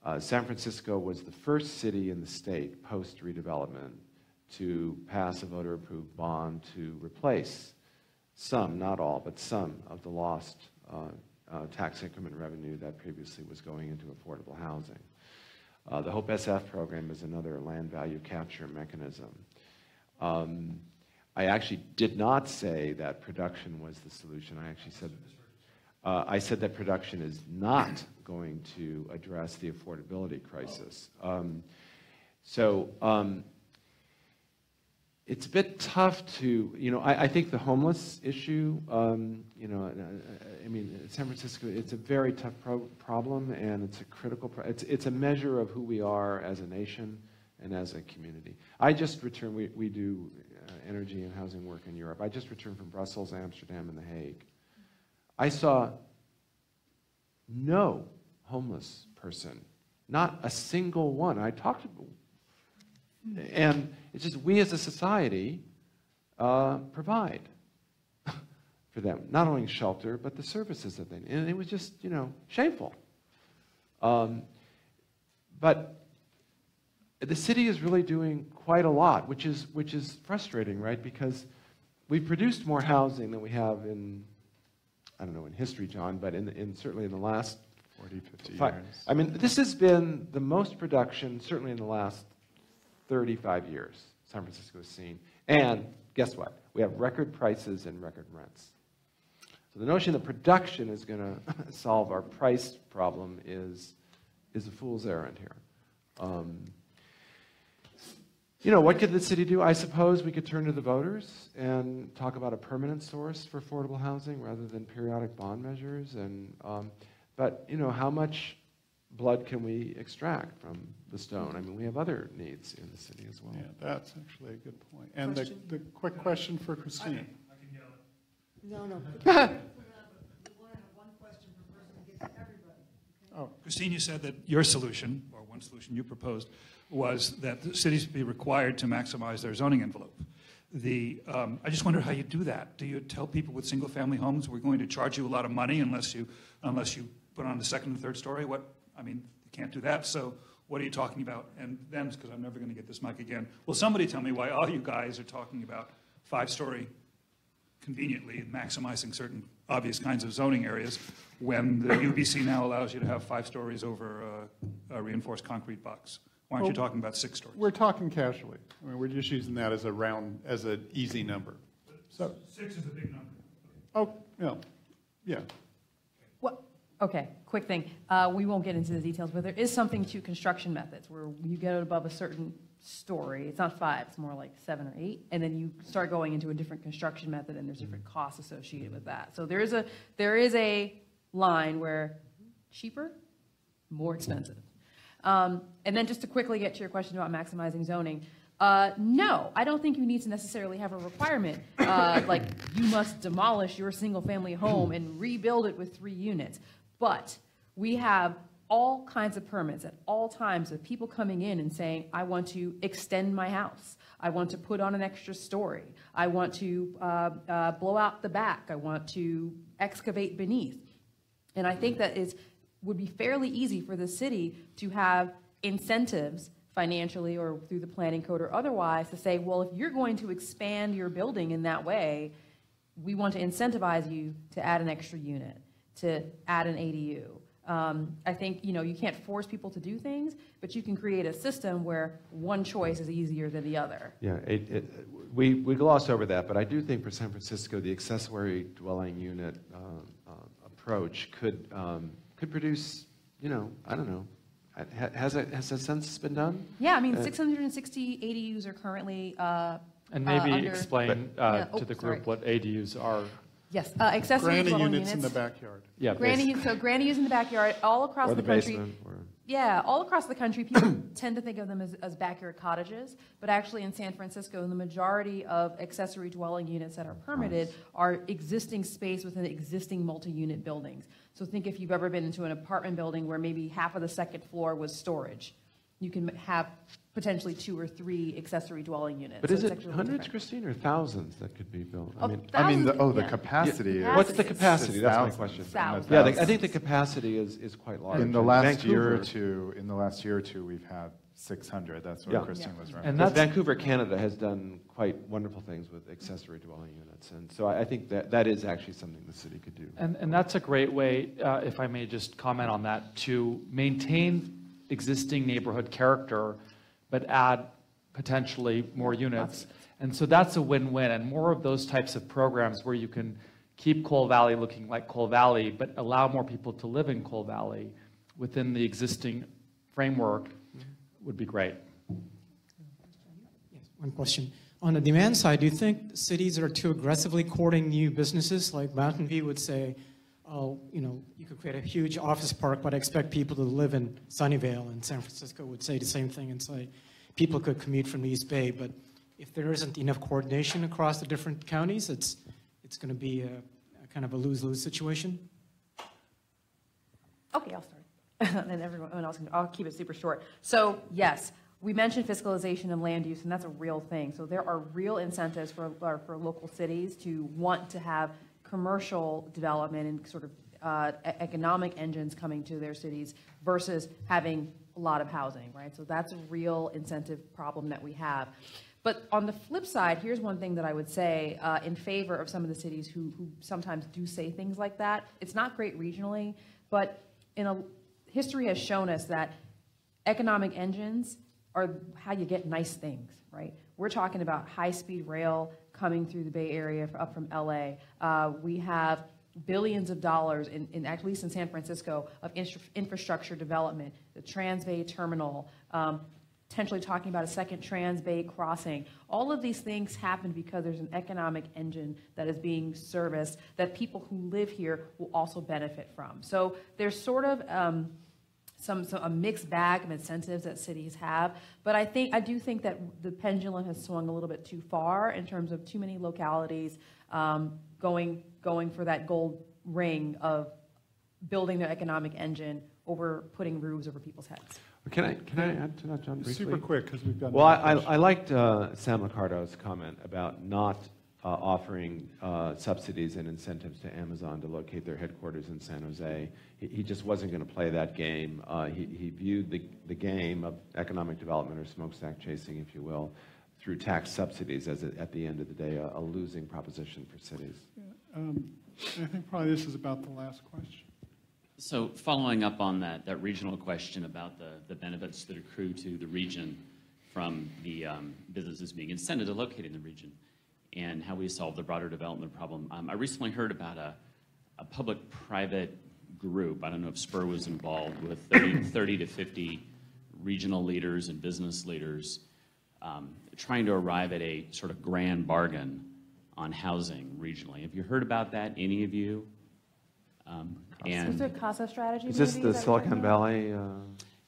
Uh, San Francisco was the first city in the state post redevelopment to pass a voter approved bond to replace some, not all, but some of the lost uh, uh, tax increment revenue that previously was going into affordable housing. Uh, the Hope SF program is another land value capture mechanism. Um, I actually did not say that production was the solution. I actually said uh, I said that production is not going to address the affordability crisis. Um, so um, it's a bit tough to, you know, I, I think the homeless issue, um, you know, I, I mean, San Francisco, it's a very tough pro- problem and it's a critical, it's, it's a measure of who we are as a nation and as a community. I just returned, we, we do uh, energy and housing work in Europe. I just returned from Brussels, Amsterdam, and The Hague. I saw no homeless person, not a single one. I talked to and it's just we as a society uh, provide for them, not only shelter, but the services that they need. And it was just, you know, shameful. Um, but the city is really doing quite a lot, which is, which is frustrating, right? Because we've produced more housing than we have in, I don't know, in history, John, but in, in certainly in the last 40, 50 Fi- years. I mean, this has been the most production, certainly in the last 35 years, San Francisco has seen. And guess what? We have record prices and record rents. So the notion that production is going to solve our price problem is, is a fool's errand here. Um, you know, what could the city do? I suppose we could turn to the voters and talk about a permanent source for affordable housing rather than periodic bond measures. And, um, but, you know, how much blood can we extract from the stone? I mean, we have other needs in the city as well. Yeah, that's actually a good point. And the, Question? the quick question for Christine. No, no. Oh, Christine, you said that your solution, or one solution you proposed, was that the cities be required to maximize their zoning envelope. The, um, I just wonder how you do that. Do you tell people with single-family homes, we're going to charge you a lot of money unless you, unless you put on the second and third story? What, I mean, you can't do that, so what are you talking about? And then, because I'm never going to get this mic again, will somebody tell me why all you guys are talking about five-story conveniently maximizing certain obvious kinds of zoning areas when the UBC now allows you to have five stories over a- a reinforced concrete box? Why aren't you talking about six stories? We're talking casually. I mean, we're just using that as a round, as an easy number. So, Six is a big number. oh, yeah, yeah. Okay, quick thing. Uh, we won't get into the details, but there is something to construction methods where you get it above a certain story. It's not five, it's more like seven or eight. And then you start going into a different construction method and there's different costs associated with that. So there is a, there is a line where cheaper, more expensive. Um, and then just to quickly get to your question about maximizing zoning, uh, no, I don't think you need to necessarily have a requirement, uh, like you must demolish your single-family home and rebuild it with three units. But we have all kinds of permits at all times of people coming in and saying, I want to extend my house. I want to put on an extra story. I want to uh, uh, blow out the back. I want to excavate beneath. And I think that is, would be fairly easy for the city to have incentives financially or through the planning code or otherwise to say, well, if you're going to expand your building in that way, we want to incentivize you to add an extra unit, to add an ADU. Um, I think, you know, you can't force people to do things, but you can create a system where one choice is easier than the other. Yeah, it, it, we, we gloss over that, but I do think for San Francisco, the accessory dwelling unit uh, uh, approach could, um, could produce, you know, I don't know, has, a, has a census been done? Yeah, I mean, Uh, 660 ADUs are currently, uh, And uh, maybe under- explain Yeah, uh, oh, to the sorry. group what ADUs are. Yes, uh, accessory Granny dwelling units units. in the backyard. Yeah, Granny, basi- so granny use in the backyard, all across Or the the country. basement, or- Yeah, all across the country, people tend to think of them as, as backyard cottages, but actually in San Francisco, the majority of accessory dwelling units that are permitted are existing space within existing multi-unit buildings. So think if you've ever been into an apartment building where maybe half of the second floor was storage. You can have potentially two or three accessory dwelling units. But So is it's it actually hundreds, different. Christine, or thousands that could be built? Oh, I mean, I mean, the, oh, the yeah. capacity is. what's the Thousands. capacity? That's my thousands. question. Thousands. Yeah, the- I think the capacity is, is quite large. In the last year or Vancouver- two, in the last year or two, we've had 600. That's what Yeah. Christine was And. Because that's- Vancouver, Canada has done quite wonderful things with accessory dwelling units. And so I I think that, that is actually something the city could do. And, and that's a great way, uh, if I may just comment on that, to maintain existing neighborhood character, but add potentially more units. And so that's a win-win, and more of those types of programs where you can keep Cole Valley looking like Cole Valley, but allow more people to live in Cole Valley within the existing framework would be great. Yes, One question. On the demand side, do you think cities are too aggressively courting new businesses? Like Mountain View would say, oh, you know, you could create a huge office park, but I expect people to live in Sunnyvale. And San Francisco would say the same thing and say people could commute from the East Bay. But if there isn't enough coordination across the different counties, it's, it's going to be a, a kind of a lose-lose situation. Okay, I'll start. and then everyone else can, I'll keep it super short. So, yes, we mentioned fiscalization of land use, and that's a real thing. So there are real incentives for, for for local cities to want to have commercial development and sort of uh, economic engines coming to their cities versus having a lot of housing, right? So that's a real incentive problem that we have. But on the flip side, here's one thing that I would say uh, in favor of some of the cities who, who sometimes do say things like that. It's not great regionally, but in a, history has shown us that economic engines are how you get nice things, right? We're talking about high-speed rail coming through the Bay Area up from LA. Uh, we have billions of dollars, in, in, at least in San Francisco, of infra- infrastructure development, the Transbay Terminal, um, potentially talking about a second Transbay crossing. All of these things happen because there's an economic engine that is being serviced that people who live here will also benefit from. So there's sort of um, some, some a mixed bag of incentives that cities have, but I think I do think that the pendulum has swung a little bit too far in terms of too many localities um, going going for that gold ring of building their economic engine over putting roofs over people's heads. Can I, can I add to that, John, briefly? Super quick, because we've got. Well, I, I. I liked uh, Sam Liccardo's comment about not uh, offering uh, subsidies and incentives to Amazon to locate their headquarters in San Jose. He, he just wasn't going to play that game. Uh, he, he viewed the, the game of economic development or smokestack chasing, if you will, through tax subsidies as, a, at the end of the day, a, a losing proposition for cities. Um, I think probably this is about the last question. So following up on that, that regional question about the, the benefits that accrue to the region from the um, businesses being incented to locate in the region and how we solve the broader development problem. Um, I recently heard about a, a public-private group, I don't know if SPUR was involved, with 30, 30 to 50 regional leaders and business leaders um, trying to arrive at a sort of grand bargain on housing regionally. Have you heard about that, any of you? Um, and Is there a CASA strategy? Is this the that we're talking Silicon? Valley? Uh,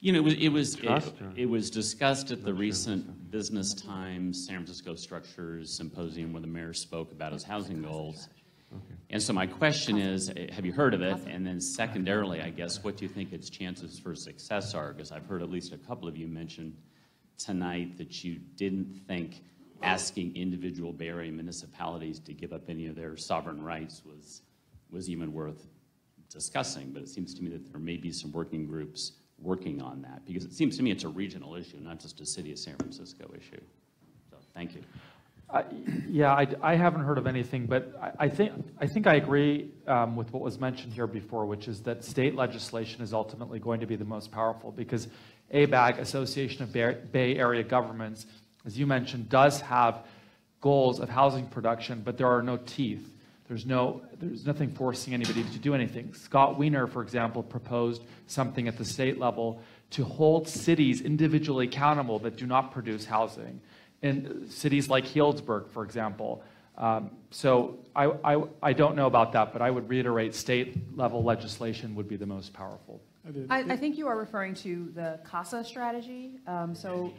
You know, it was, it was, it, it was discussed at the recent Business Times San Francisco Structures Symposium where the mayor spoke about his housing goals. And so my question is, have you heard of it? And then secondarily, I guess, what do you think its chances for success are? Because I've heard at least a couple of you mention tonight that you didn't think asking individual Bay Area municipalities to give up any of their sovereign rights was, was even worth discussing. But it seems to me that there may be some working groups working on that? Because it seems to me it's a regional issue, not just a city of San Francisco issue. So, thank you. I- Yeah, I, I haven't heard of anything, but I, I think, I think I agree um, with what was mentioned here before, which is that state legislation is ultimately going to be the most powerful because ABAG, Association of Bay Bay Area Governments, as you mentioned, does have goals of housing production, but there are no teeth. There's no, there's nothing forcing anybody to do anything. Scott Wiener, for example, proposed something at the state level to hold cities individually accountable that do not produce housing in cities like Healdsburg, for example. Um, so I, I, I don't know about that, but I would reiterate state level legislation would be the most powerful. I, I think you are referring to the CASA strategy. Um, so,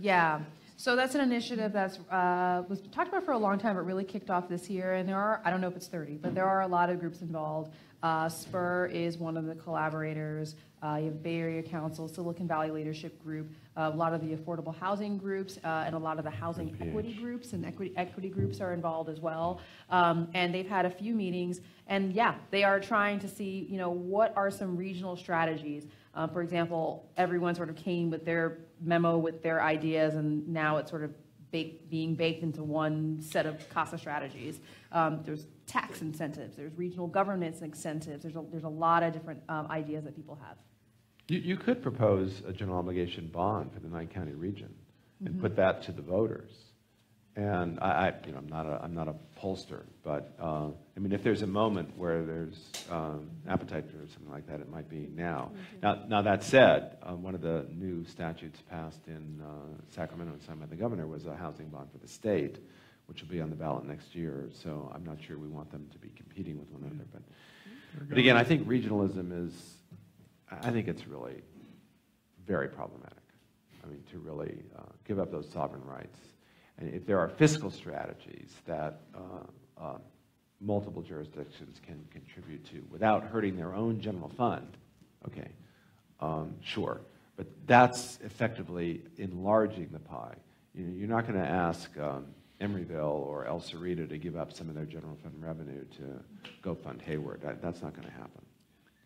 yeah. So that's an initiative that's uh, was talked about for a long time. but really kicked off this year, and there are I don't know if it's 30, but there are a lot of groups involved. Uh, SPUR is one of the collaborators. Uh, you have Bay Area Council, Silicon Valley Leadership Group, uh, a lot of the affordable housing groups, uh, and a lot of the housing equity groups and equity equity groups are involved as well. Um, and they've had a few meetings, and yeah, they are trying to see, you know, what are some regional strategies. Uh, for example, everyone sort of came with their memo with their ideas, and now it's sort of baked, being baked into one set of CASA strategies. Um, there's tax incentives, there's regional governance incentives, there's a, there's a lot of different um, ideas that people have. You, you could propose a general obligation bond for the nine-county region and Mhm. put that to the voters. And I, I, you know, I'm not a, I'm not a pollster, but, uh, I mean, if there's a moment where there's um, appetite for something like that, it might be now. Now, now that said, uh, one of the new statutes passed in uh, Sacramento and signed by the governor was a housing bond for the state, which will be on the ballot next year. So I'm not sure we want them to be competing with one another. But, but again, I think regionalism is, I I think it's really very problematic. I mean, to really uh, give up those sovereign rights. And if there are fiscal strategies that uh, uh, multiple jurisdictions can contribute to without hurting their own general fund, okay, um, sure. But that's effectively enlarging the pie. You know, you're not going to ask um, Emeryville or El Cerrito to give up some of their general fund revenue to go fund Hayward. That, that's not going to happen.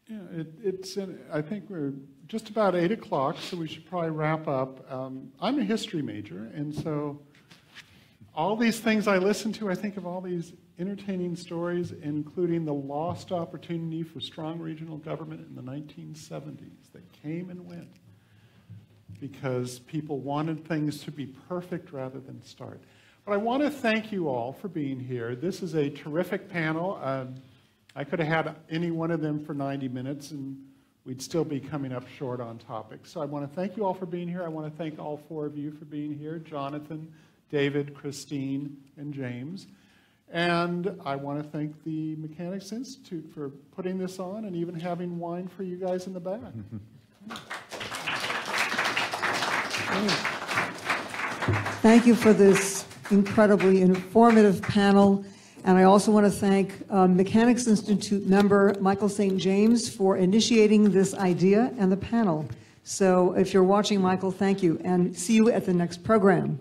Yeah, it, it's, in- I think we're just about 8 o'clock, so we should probably wrap up. Um, I'm a history major, and so all these things I listen to, I think of all these entertaining stories, including the lost opportunity for strong regional government in the 1970s that came and went because people wanted things to be perfect rather than start. But I want to thank you all for being here. This is a terrific panel. Um, I could have had any one of them for 90 minutes, and we'd still be coming up short on topics. So I want to thank you all for being here. I want to thank all four of you for being here Jonathan, David, Christine, and James. And I want to thank the Mechanics Institute for putting this on and even having wine for you guys in the back. Thank you for this incredibly informative panel. And I also want to thank uh, Mechanics Institute member Michael St. James for initiating this idea and the panel. So if you're watching, Michael, thank you, and see you at the next program.